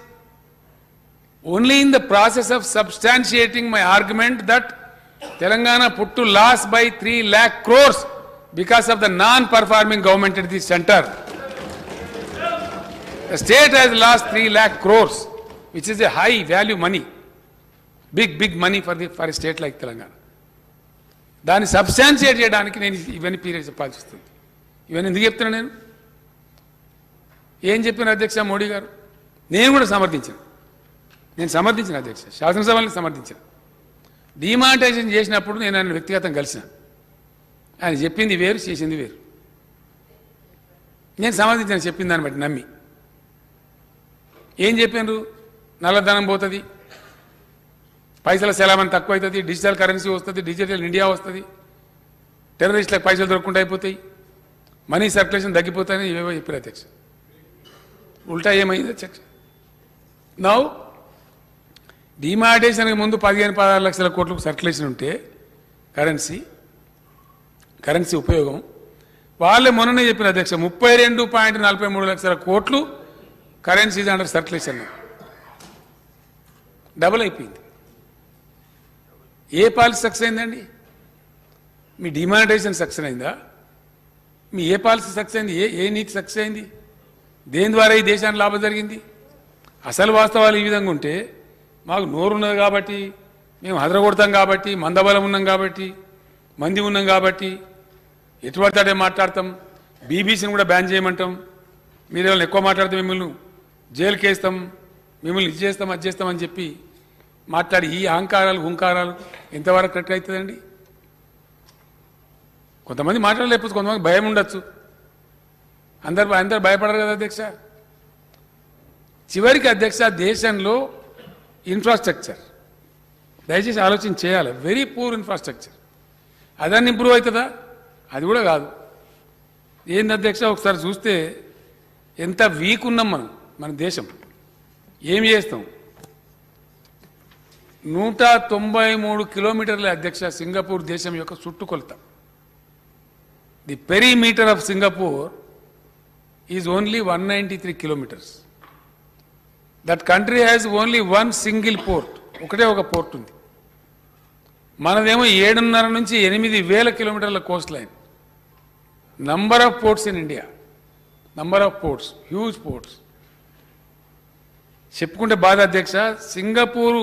only in the process of substantiating my argument that Telangana పుట్టు loss by three lakh crores because of the non performing government at the centre The state has lost 3 lakh crores, which is a high value money. Big, big money for, the, for a state like Telangana. దాన్ని సబ్స్టాన్షియేట్ చేయడానికి నేను ఇవన్నీ పీరియడ్ చెప్పాల్సి వస్తుంది ఇవన్నీ ఎందుకు చెప్తున్నా నేను? ఏం చెప్పిన అధ్యక్ష మోడీ గారు? నేను కూడా సమర్థించాను. నేను సమర్థించిన అధ్యక్ష. శాసనసభని సమర్థించిన. డిమానిటైజేషన్ చేసినప్పుడు నేను ఆయన వ్యక్తిగతంగా కలిసిన. ఆయన చెప్పింది వేరు చేసింది వేరు. నేను సమర్థించిన చెప్పిన దాన్ని బట్టి నమ్మి. ఏం చెప్పారు నల్లధనం పోతుంది. పైసల సెలామని తక్కువ అవుతుంది డిజిటల్ కరెన్సీ వస్తుంది డిజిటల్ ఇండియా వస్తుంది. టెర్రరిస్టులకు పైసలు దొరకకుండా అయిపోతాయి. మనీ సర్క్యులేషన్ తగ్గిపోతాయని ఇవేవో చెప్పారు అధ్యక్ష. ఉల్టా ఏమైంది అధ్యక్ష? నౌ డిమాటేషన్కి ముందు పదిహేను పదహారు లక్షల కోట్లకు సర్క్యులేషన్ ఉంటే కరెన్సీ కరెన్సీ ఉపయోగం. వాళ్ళే మొన్ననే చెప్పిన అధ్యక్ష ముప్పై రెండు పాయింట్ నలభై మూడు లక్షల కోట్లు కరెన్సీస్ అండర్ సర్క్యులేషన్ డబుల్ అయిపోయింది. ఏ పాలసీ సక్సెస్ అయిందండి? మీ డిమానిటైజేషన్ సక్సెస్ అయిందా? మీ ఏ పాలసీ సక్సెస్ అయింది? ఏ ఏ నీతి సక్సెస్ అయింది? దేని ద్వారా ఈ దేశానికి లాభం జరిగింది? అసలు వాస్తవాలు ఈ విధంగా ఉంటే మాకు నోరు ఉన్నది కాబట్టి మేము హదరగొడతాం కాబట్టి మందబలం ఉన్నాం కాబట్టి మంది ఉన్నాం కాబట్టి ఎటువంటి అడే మాట్లాడతాం? బీబీసీని కూడా బ్యాన్ చేయమంటాం. మీరు ఏమైనా ఎక్కువ మాట్లాడితే మిమ్మల్ని జైలుకేస్తాం మిమ్మల్ని ఇది చేస్తాం అది చేస్తాం అని చెప్పి మాట్లాడి ఈ అహంకారాలు హుంకారాలు ఎంతవరకు కరెక్ట్ అవుతుందండి? కొంతమంది మాట్లాడలేకపోతే కొంతమంది భయం ఉండొచ్చు. అందరు అందరు భయపడరు కదా అధ్యక్ష? చివరికి అధ్యక్ష దేశంలో ఇన్ఫ్రాస్ట్రక్చర్ దయచేసి ఆలోచన చేయాలి. వెరీ పూర్ ఇన్ఫ్రాస్ట్రక్చర్ అదాన్ని ఇంప్రూవ్ అవుతుందా? అది కూడా కాదు. ఏంది అధ్యక్ష? ఒకసారి చూస్తే ఎంత వీక్ ఉన్నాం మనం మన దేశం. ఏం చేస్తాం? నూట తొంభై మూడు కిలోమీటర్ల అధ్యక్ష సింగపూర్ దేశం యొక్క చుట్టుకొలత. The perimeter of Singapore is only one ninety three kilometres that country has only one single port ఒకటే ఒక పోర్ట్ ఉంది. మనదేమో ఏడున్నర నుంచి ఎనిమిది వేల కిలోమీటర్ల coast line number of ports in India number of ports huge ports చెప్పుకుంటే బాధ అధ్యక్ష సింగపూరు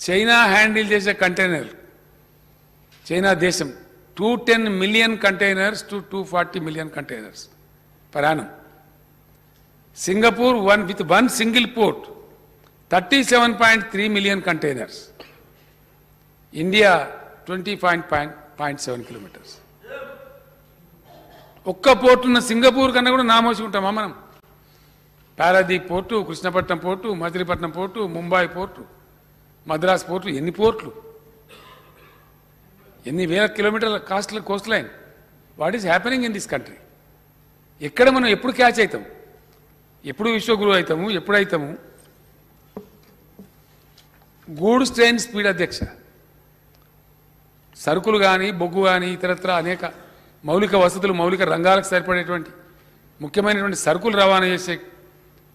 చైనా హ్యాండిల్ చేసే కంటైనర్ చైనా దేశం two ten million containers to two forty million containers ప్రయాణం Singapore one with one single port thirty seven point three million containers India twenty point point point seven kilometres ఒక్క పోర్ట్ ఉన్న సింగపూర్ కన్నా కూడా నామోసుకుంటామా ఉంటామా మనం Paradip port Krishnapatnam port Machilipatnam port Mumbai port. Madras port ఎన్ని పోర్ట్లు? ఎన్ని వేల కిలోమీటర్ల coast coast line what is happening in this country ఎక్కడ మనం ఎప్పుడు క్యాచ్ అవుతాం ఎప్పుడు విశ్వగురువు అవుతాము ఎప్పుడు అవుతాము గూడ్స్ ట్రైన్ స్పీడ్ అధ్యక్ష. సరుకులు కానీ బొగ్గు కానీ ఇతరత్ర అనేక మౌలిక వసతులు మౌలిక రంగాలకు సరిపడేటువంటి ముఖ్యమైనటువంటి సరుకులు రవాణా చేసే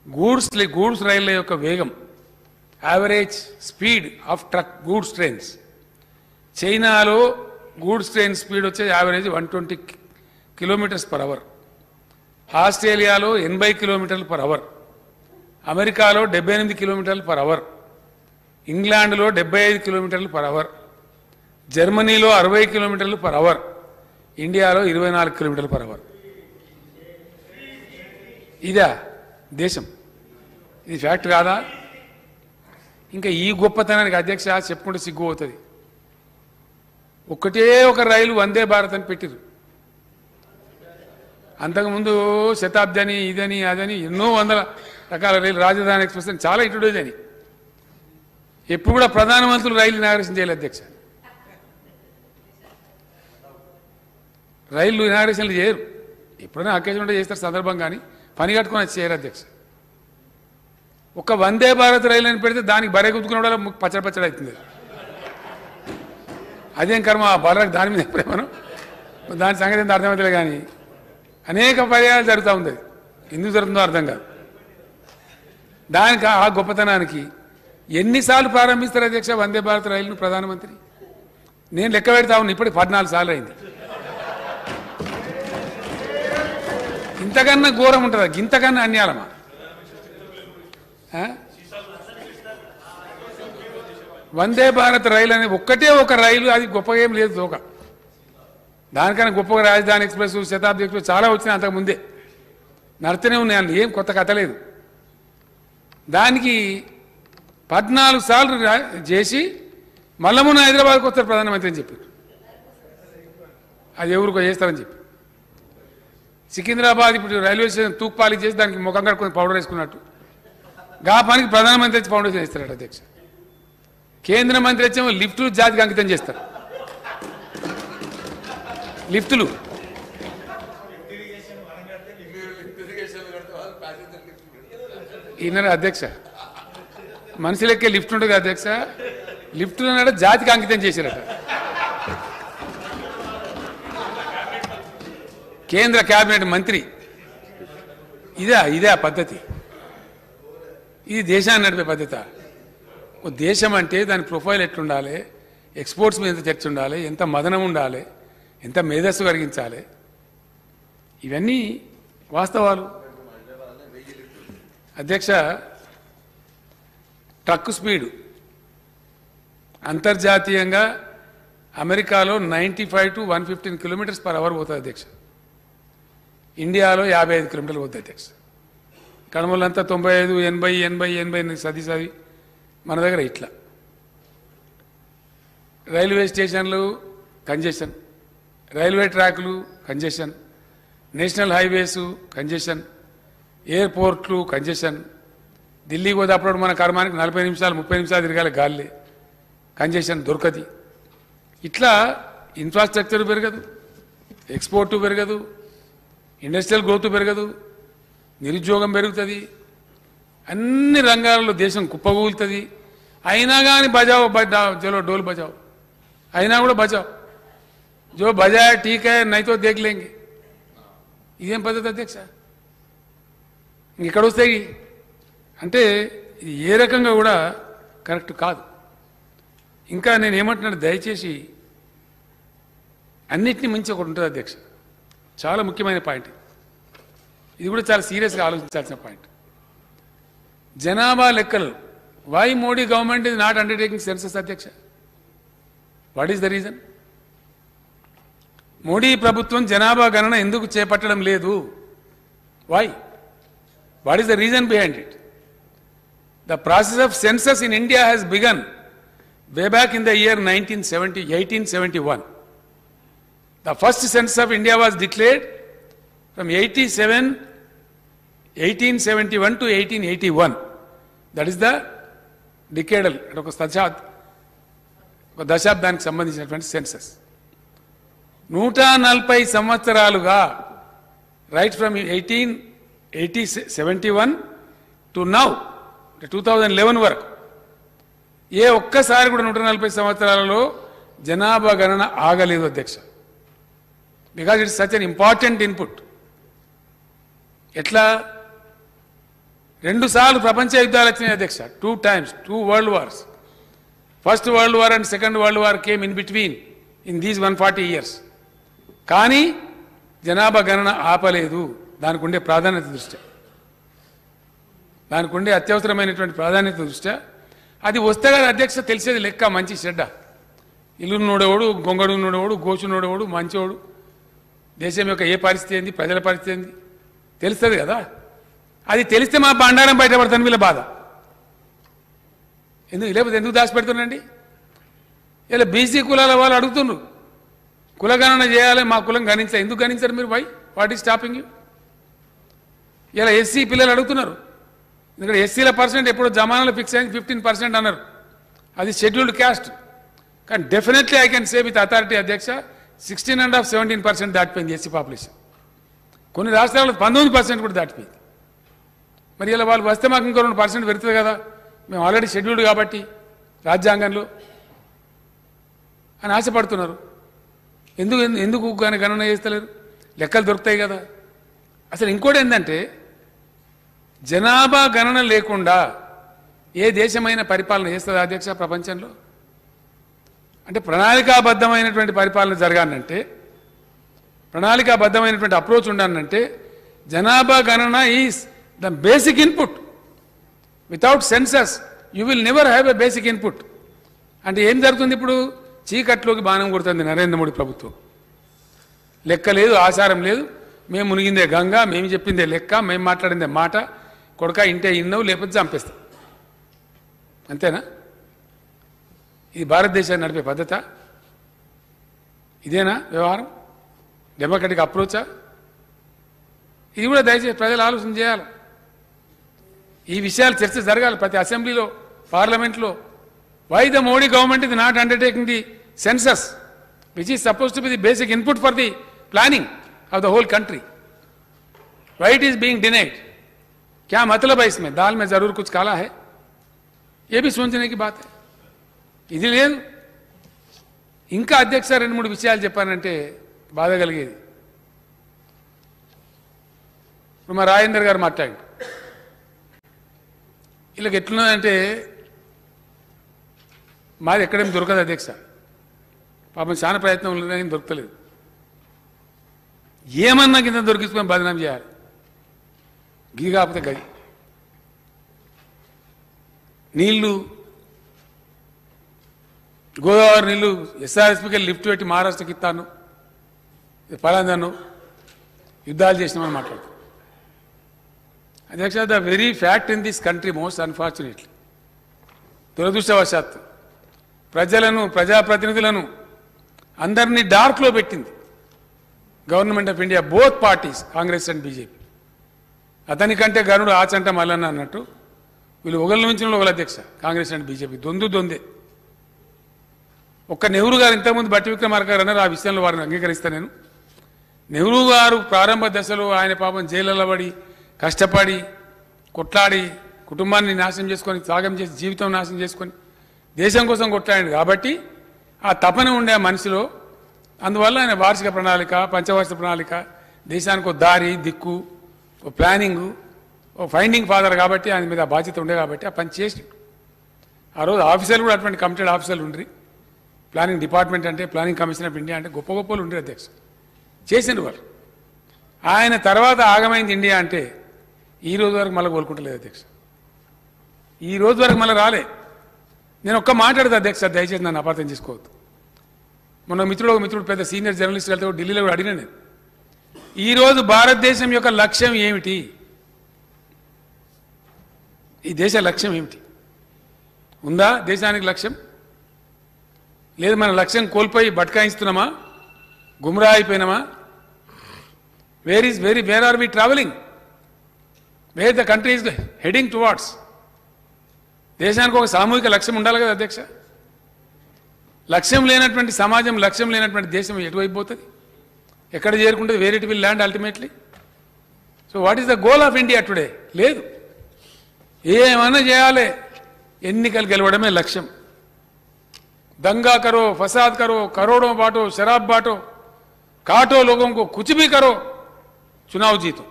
గూడ్స్ గూడ్స్ రైళ్ళ యొక్క వేగం average speed of truck goods trains చైనాలో గూడ్స్ ట్రైన్ స్పీడ్ వచ్చే average one twenty kilometres per hour ఆస్ట్రేలియాలో ఎనభై కిలోమీటర్లు పర్ అవర్ అమెరికాలో డెబ్బై ఎనిమిది కిలోమీటర్లు పర్ అవర్ ఇంగ్లాండ్లో డెబ్బై ఐదు కిలోమీటర్లు పర్ అవర్ జర్మనీలో అరవై కిలోమీటర్లు పర్ అవర్ ఇండియాలో ఇరవై నాలుగు కిలోమీటర్లు పర్ అవర్ ఇదా దేశం. ఇది ఫ్యాక్ట్ కాదా? ఇంకా ఈ గొప్పతనానికి అధ్యక్ష చెప్పుకుంటే సిగ్గు అవుతుంది. ఒక్కటే ఒక రైలు వందే భారత్ అని పెట్టిరు అంతకుముందు శతాబ్ది అని ఇదని అదని ఎన్నో వందల రకాల రైలు రాజధాని ఎక్స్ప్రెస్ అని చాలా ఇంట్రొడ్యూస్ అని ఎప్పుడు కూడా ప్రధానమంత్రులు రైలు ఇనాగరేషన్ చేయాలి అధ్యక్ష. రైళ్ళు ఇనాగరేషన్లు చేయరు. ఎప్పుడైనా అకేషన్ ఉంటే చేస్తారు సందర్భం కానీ పని కట్టుకొని వచ్చి చేయరు అధ్యక్ష. ఒక వందే భారత్ రైలు అని పెడితే దానికి బరే గుద్దుకున్న పచ్చడి పచ్చడి అవుతుంది. అదేం కర్మ? ఆ దాని మీద ప్రేమను? దాని సంగతి ఎంత అర్థమవుతుంది కానీ అనేక పర్యాలు జరుగుతూ ఉంది ఎందుకు జరుగుతుందో అర్థం కాదు. దానికి ఆ గొప్పతనానికి ఎన్నిసార్లు ప్రారంభిస్తారు అధ్యక్ష వందే భారత్ రైలును ప్రధానమంత్రి? నేను లెక్క పెడతా ఉన్నా ఇప్పటికి పద్నాలుగు సార్లు అయింది. ఇంతకన్నా ఘోరం ఉంటుందా? ఇంతకన్నా అన్యాలమా? వందే భారత్ రైలు అనే ఒక్కటే ఒక రైలు అది గొప్పగా ఏం లేదు దోక దానికన్నా గొప్పగా రాజధాని ఎక్స్ప్రెస్ శతాబ్ది ఎక్స్ప్రెస్ చాలా వచ్చినాయి అంతకుముందే నడుతూనే ఉన్నాయి అందులో ఏం కొత్త కథ లేదు. దానికి పద్నాలుగు సార్లు చేసి మల్లమున్న హైదరాబాద్కి వస్తారు ప్రధానమంత్రి అని చెప్పారు. అది ఎవరికో చేస్తారని చెప్పి. సికింద్రాబాద్ ఇప్పుడు రైల్వే స్టేషన్ తూక్పాలి చేసి దానికి ముఖం కట్టుకుని పౌడర్ వేసుకున్నట్టు. గా పనికి ప్రధానమంత్రి వచ్చి ఫౌండేషన్ ఇస్తారట అధ్యక్ష. కేంద్ర మంత్రి వచ్చేమో లిఫ్టులు జాతికి అంకితం చేస్తారు. లిఫ్టులు. ఈయన అధ్యక్ష? మనిషి లెక్కే లిఫ్ట్ ఉంటుంది అధ్యక్ష? లిఫ్టులు అన్నాడు జాతికి అంకితం చేశారట. కేంద్ర కేబినెట్ మంత్రి. ఇదే ఇదే పద్ధతి. ఇది దేశాన్ని నడిపే బాధ్యత. దేశం అంటే దాని ప్రొఫైల్ ఎట్లుండాలి? ఎక్స్పోర్ట్స్ మీద ఎంత చర్చ ఉండాలి? ఎంత మదనం ఉండాలి? ఎంత మేధస్సు కలిగించాలి? ఇవన్నీ వాస్తవాలు. అధ్యక్ష ట్రక్ స్పీడు. అంతర్జాతీయంగా అమెరికాలో ninety five to one fifteen kilometres per hour పోతుంది అధ్యక్ష. ఇండియాలో యాభై ఐదు కిలోమీటర్లు పోతుంది అధ్యక్ష. కడమలంతా తొంభై ఐదు ఎనభై ఎనభై ఎనభై సది సది మన దగ్గర ఇట్లా. రైల్వే స్టేషన్లు కంజెషన్. రైల్వే ట్రాక్లు congestion. National highways congestion. ఎయిర్పోర్ట్లు congestion. ఢిల్లీకి పోతే అప్పుడు మన కర్మానికి నలభై నిమిషాలు ముప్పై నిమిషాలు తిరగాలి గాలి. కంజెషన్ దొరకది. ఇట్లా ఇన్ఫ్రాస్ట్రక్చర్ పెరగదు. ఎక్స్పోర్టు పెరగదు. ఇండస్ట్రియల్ గ్రోత్ పెరగదు. నిరుద్యోగం పెరుగుతుంది. అన్ని రంగాలలో దేశం కుప్పగూలుతుంది అయినా కానీ బజావ్ బజావ్ చలో డోల్ బజావ్. అయినా కూడా బజావ్. జో బజాయ్ టీకా నైతో దేఖ్ ఇదేం పద్ధతి అధ్యక్ష? ఇక్కడ వస్తాయి అంటే ఇది ఏ రకంగా కూడా కరెక్ట్ కాదు. ఇంకా నేను ఏమంటున్నాను దయచేసి అన్నిటిని మించి ఒకటి ఉంటుంది అధ్యక్ష. చాలా ముఖ్యమైన పాయింట్ ఇది కూడా చాలా సీరియస్గా ఆలోచించాల్సిన పాయింట్ జనాభా లెక్కలు. Why Modi government is not undertaking census అధ్యక్ష? What is the reason Modi ప్రభుత్వం జనాభా గణన ఎందుకు చేపట్టడం లేదు? Why what is the reason behind it the process of census in India has begun way back in the year nineteen seventy eighteen seventy one the first census of India was declared from 87 eighteen seventy one to eighteen eighty one that is the decadal అంటే ఒక దశాబ్ ఒక దశాబ్దానికి సంబంధించినటువంటి సెన్సస్ నూట నలభై సంవత్సరాలుగా right from eighteen eighty seventy one to now two thousand eleven వరకు ఏ ఒక్కసారి కూడా నూట నలభై సంవత్సరాలలో జనాభా గణన ఆగలేదు అధ్యక్ష. Because it's such an important input ఎట్లా? రెండుసార్లు ప్రపంచ యుద్ధాలు వచ్చినాయి అధ్యక్ష. Two times two world wars first world war and second world war came in between in these one forty years కానీ జనాభా గణన ఆపలేదు. దానికి ఉండే ప్రాధాన్యత దృష్ట్యా? దానికి ఉండే అత్యవసరమైనటువంటి ప్రాధాన్యత దృష్ట్యా? అది వస్తే కదా అధ్యక్ష తెలిసేది లెక్క మంచి చెడ్డ ఇల్లు నోడేవాడు గొంగడు నోడేవాడు గోచు నోడేవాడు దేశం యొక్క ఏ పరిస్థితి ఏంది? ప్రజల పరిస్థితి ఏంది? తెలుస్తుంది కదా? అది తెలిస్తే మా బండారం బయటపడతాను వీళ్ళ బాధ. ఎందుకు? లేకపోతే ఎందుకు దాచిపెడుతున్నాండి ఇలా బీసీ కులాల వాళ్ళు అడుగుతున్నారు. కులగణన చేయాలి మా కులం గణించాలి. ఎందుకు గణించారు మీరు? Why what is stopping you ఇలా ఎస్సీ పిల్లలు అడుగుతున్నారు. ఎందుకంటే ఎస్సీల పర్సెంట్ ఎప్పుడు జమానాలో ఫిక్స్ అయింది ఫిఫ్టీన్ పర్సెంట్ అన్నారు. అది షెడ్యూల్డ్ క్యాస్ట్ కానీ definitely I can say with authority అధ్యక్ష sixteen and half seventeen percent దాటిపోయింది ఎస్సీ పాపులేషన్ కొన్ని రాష్ట్రాల్లో పంతొమ్మిది పర్సెంట్ కూడా దాటిపోయింది. మరి ఇలా వాళ్ళు వస్తే మాకు ఇంకో రెండు పర్సెంట్ పెరుగుతుంది కదా. మేము ఆల్రెడీ షెడ్యూల్డ్ కాబట్టి రాజ్యాంగంలో అని ఆశపడుతున్నారు. ఎందుకు ఎందుకు కానీ గణన చేస్తలేరు? లెక్కలు దొరుకుతాయి కదా. అసలు ఇంకోటి ఏంటంటే జనాభా గణన లేకుండా ఏ దేశమైన పరిపాలన చేస్తుంది అధ్యక్ష ప్రపంచంలో? అంటే ప్రణాళికాబద్ధమైనటువంటి పరిపాలన జరగాలంటే ప్రణాళికాబద్ధమైనటువంటి అప్రోచ్ ఉండాలంటే జనాభా గణన is the basic input. Without census you will never have a basic input అంటే ఏం జరుగుతుంది ఇప్పుడు? చీకట్లోకి బాణం కొడుతుంది నరేంద్ర మోడీ ప్రభుత్వం. లెక్క లేదు ఆచారం లేదు. మేము మునిగిందే గంగ మేము చెప్పిందే లెక్క మేము మాట్లాడిందే మాట. కొడక ఇంటే ఇన్నవు లేకపోతే చంపేస్తాం. అంతేనా? ఇది భారతదేశాన్ని నడిపే పద్ధత? ఇదేనా వ్యవహారం? డెమోక్రటిక్ అప్రోచా ఇది కూడా దయచేసి ప్రజలు ఆలోచన చేయాలి ఈ విషయాలు చర్చ జరగాలి ప్రతి అసెంబ్లీలో పార్లమెంట్లో వై ద మోడీ గవర్నమెంట్ ఇది not undertaking the census which is supposed to be the basic input for the planning of the whole country why it is being denied क्या मतलब है इसमें दाल में जरूर कुछ काला है ये भी सोचने की बात है ఇది లేదు ఇంకా అధ్యక్ష రెండు మూడు విషయాలు చెప్పానంటే బాధ కలిగేది. ఇప్పుడు మా రాజేందర్ గారు మాట్లాడి వీళ్ళకి ఎట్లున్నదంటే మాది ఎక్కడేం దొరకదు అధ్యక్ష. పాపం చాలా ప్రయత్నం ఉన్నదని దొరకలేదు. ఏమన్నా కింద దొరికించుకొని బదనాం చేయాలి. గీ కాకపోతే గది. నీళ్ళు గోదావరి నీళ్ళు ఎస్ఆర్ఎస్పీకి లిఫ్ట్ పెట్టి మహారాష్ట్రకి ఇస్తాను. ఇది పలాందను యుద్ధాలు చేసినామని మాట్లాడుతాను అధ్యక్ష the very fact in this country most unfortunately దురదృష్టవశాత్తు ప్రజలను ప్రజాప్రతినిధులను అందరినీ డార్క్లో పెట్టింది government of India both parties Congress and BJP అతనికంటే గరుడు ఆచంట మల్లన్న అన్నట్టు వీళ్ళు ఒకళ్ళ నుంచి ఒకళ్ళ అధ్యక్ష కాంగ్రెస్ అండ్ బీజేపీ దొందు దొందే. ఒక్క నెహ్రూ గారు ఇంతకుముందు బట్టి విక్రమార్క గారు అన్నారు ఆ విషయంలో వారిని అంగీకరిస్తా నేను. నెహ్రూ గారు ప్రారంభ దశలో ఆయన పాపం జైళ్ళలో పడి కష్టపడి కొట్లాడి కుటుంబాన్ని నాశనం చేసుకొని త్యాగం చేసి జీవితం నాశనం చేసుకొని దేశం కోసం కొట్లాడాడు. కాబట్టి ఆ తపన ఉండే మనిషిలో అందువల్ల ఆయన వార్షిక ప్రణాళిక పంచవార్షిక ప్రణాళిక దేశానికి ఒక దారి దిక్కు ఓ ప్లానింగ్ ఓ ఫైండింగ్ ఫాదర్ కాబట్టి ఆయన మీద బాధ్యత ఉండే కాబట్టి ఆ పని చేసి ఆ రోజు ఆఫీసర్లు కూడా అటువంటి కమిటెడ్ ఆఫీసర్లు ఉండ్రి. ప్లానింగ్ డిపార్ట్మెంట్ అంటే ప్లానింగ్ కమిషన్ ఆఫ్ ఇండియా అంటే గొప్ప గొప్పలు ఉండ్రి అధ్యక్ష చేసిండ్రు వారు ఆయన తర్వాత ఆగమైంది ఇండియా అంటే ఈ రోజు వరకు మళ్ళీ కోలుకుంటలేదు అధ్యక్ష. ఈ రోజు వరకు మళ్ళీ రాలే. నేను ఒక్క మాట్లాడతా అధ్యక్ష దయచేసి నన్ను అపార్థం చేసుకోవద్దు. మొన్న మిత్రుడు ఒక మిత్రుడు పెద్ద సీనియర్ జర్నలిస్ట్ వెళ్తే ఢిల్లీలో కూడా అడిగిన నేను. ఈరోజు భారతదేశం యొక్క లక్ష్యం ఏమిటి? ఈ దేశ లక్ష్యం ఏమిటి? ఉందా దేశానికి లక్ష్యం? లేదు మన లక్ష్యం కోల్పోయి బట్కాయిస్తున్నామా? గుమ్రా అయిపోయినామా? Where is very where are we travelling where the country is heading towards దేశానికి ఒక సామూహిక లక్ష్యం ఉండాలి కదా అధ్యక్ష. లక్ష్యం లేనటువంటి సమాజం లక్ష్యం లేనటువంటి దేశం ఎటువైపోతుంది ఎక్కడ చేరుకుంటుంది? Where it will land ultimately so what is the goal of India today లేదు. ఏమైనా చేయాలి? ఎన్నికలు గెలవడమే లక్ష్యం. దంగా కరో ఫసాద్ కరో కరోడో బాటో షరాబ్ బాటో काटो लोगों को कुछ भी करो चुनाव जीतो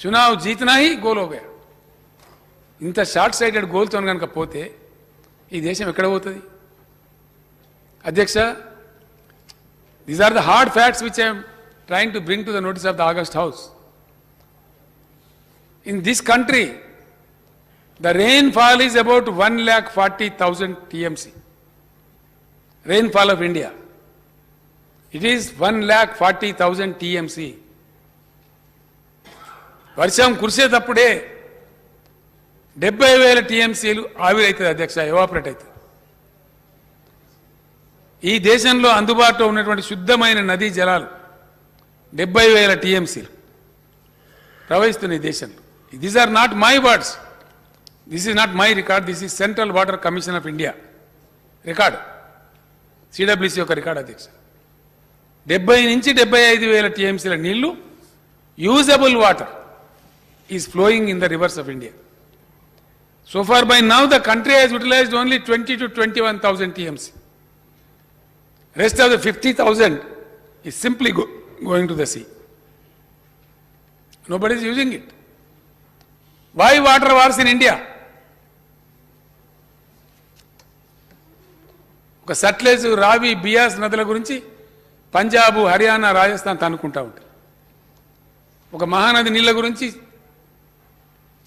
चुनाव जीतना ही గోల్ हो गया ఇంత షార్ట్ సైటెడ్ గోల్తో కనుక పోతే ఈ దేశం ఎక్కడ పోతుంది అధ్యక్ష these are the hard facts which I'm trying to bring to the notice of the August house in this country The rainfall is about 1 lakh 40,000 TMC. Rainfall of it is one lakh forty thousand TMC వర్షం కురిసేటప్పుడే డెబ్బై వేల టీఎంసీలు ఆవిరవుతుంది అధ్యక్ష ఎవాపరేట్ అవుతుంది ఈ దేశంలో అందుబాటులో ఉన్నటువంటి శుద్ధమైన నదీ జలాలు డెబ్బై వేల టీఎంసీలు ప్రవహిస్తున్నాయి ఈ దేశంలో. These are not my words this is not my record this is central water commission of India record CWC యొక్క రికార్డ్ అధ్యక్ష. డెబ్బై నుంచి డెబ్బై ఐదు వేల టీఎంసీల నీళ్ళు usable water is flowing in the rivers of India so far by now the country has utilised only twenty to twenty one thousand TMC rest of the fifty thousand is simply going to the sea no but is using it why water wars in India ఒక సట్లేజ్ రావి బియాస్ నదుల గురించి పంజాబ్ హర్యానా రాజస్థాన్ తనుకుంటా ఉంటాయి ఒక మహానది నీళ్ళ గురించి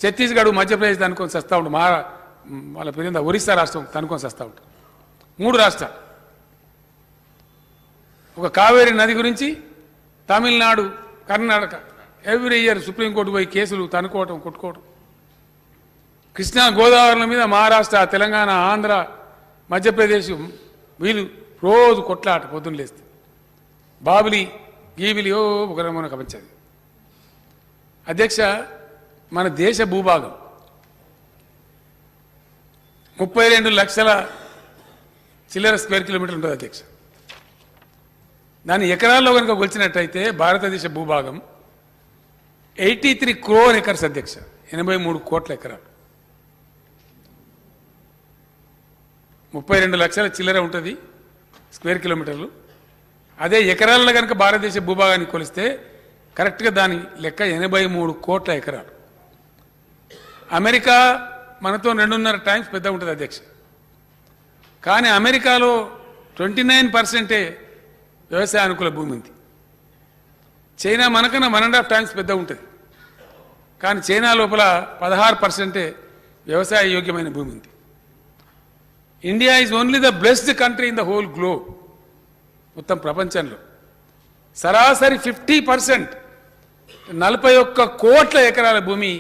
ఛత్తీస్గఢ్ మధ్యప్రదేశ్ తనుకొని సస్తా ఉంటుంది మహా వాళ్ళ పేరు ఒరిస్సా రాష్ట్రం తనుకొని సస్తా ఉంటాయి మూడు రాష్ట్రాలు. ఒక కావేరి నది గురించి Tamil Nadu Karnataka every year supreme court పోయి కేసులు తనుకోవటం కొట్టుకోవటం. కృష్ణా గోదావరిల మీద మహారాష్ట్ర తెలంగాణ ఆంధ్ర మధ్యప్రదేశ్ వీళ్ళు రోజు కొట్లాట పొద్దున్న లేస్తే. బాబులి గీబిలియో ఓ ఒక అధ్యక్ష మన దేశ భూభాగం. ముప్పై రెండు లక్షల చిల్లర స్క్వేర్ కిలోమీటర్ ఉంటుంది అధ్యక్ష. దాని ఎకరాల్లో కనుక కొలిచినట్టయితే భారతదేశ భూభాగం ఎయిటీ త్రీ క్రోర్ ఎకర్స్ అధ్యక్ష. ఎనభై మూడు కోట్ల ఎకరాలు. ముప్పై రెండు లక్షల చిల్లర ఉంటుంది స్క్వేర్ కిలోమీటర్లు. అదే ఎకరాల్లో కనుక భారతదేశ భూభాగాన్ని కొలిస్తే కరెక్ట్గా దాని లెక్క ఎనభై మూడు కోట్ల ఎకరాలు. అమెరికా మనతో రెండున్నర టైమ్స్ పెద్ద ఉంటుంది అధ్యక్ష. కానీ అమెరికాలో ట్వంటీ నైన్ పర్సెంటే వ్యవసాయ అనుకూల భూమి ఉంది. చైనా మనకన్నా వన్ అండ్ హాఫ్ టైమ్స్ పెద్ద ఉంటుంది. కానీ చైనా లోపల పదహారు పర్సెంటే వ్యవసాయ యోగ్యమైన భూమి ఉంది. India is only the best country in the whole globe. మొత్తం ప్రపంచంలో. సరాసరి ఫిఫ్టీ పర్సెంట్ నలభై ఒక్క కోట్ల ఎకరాల భూమి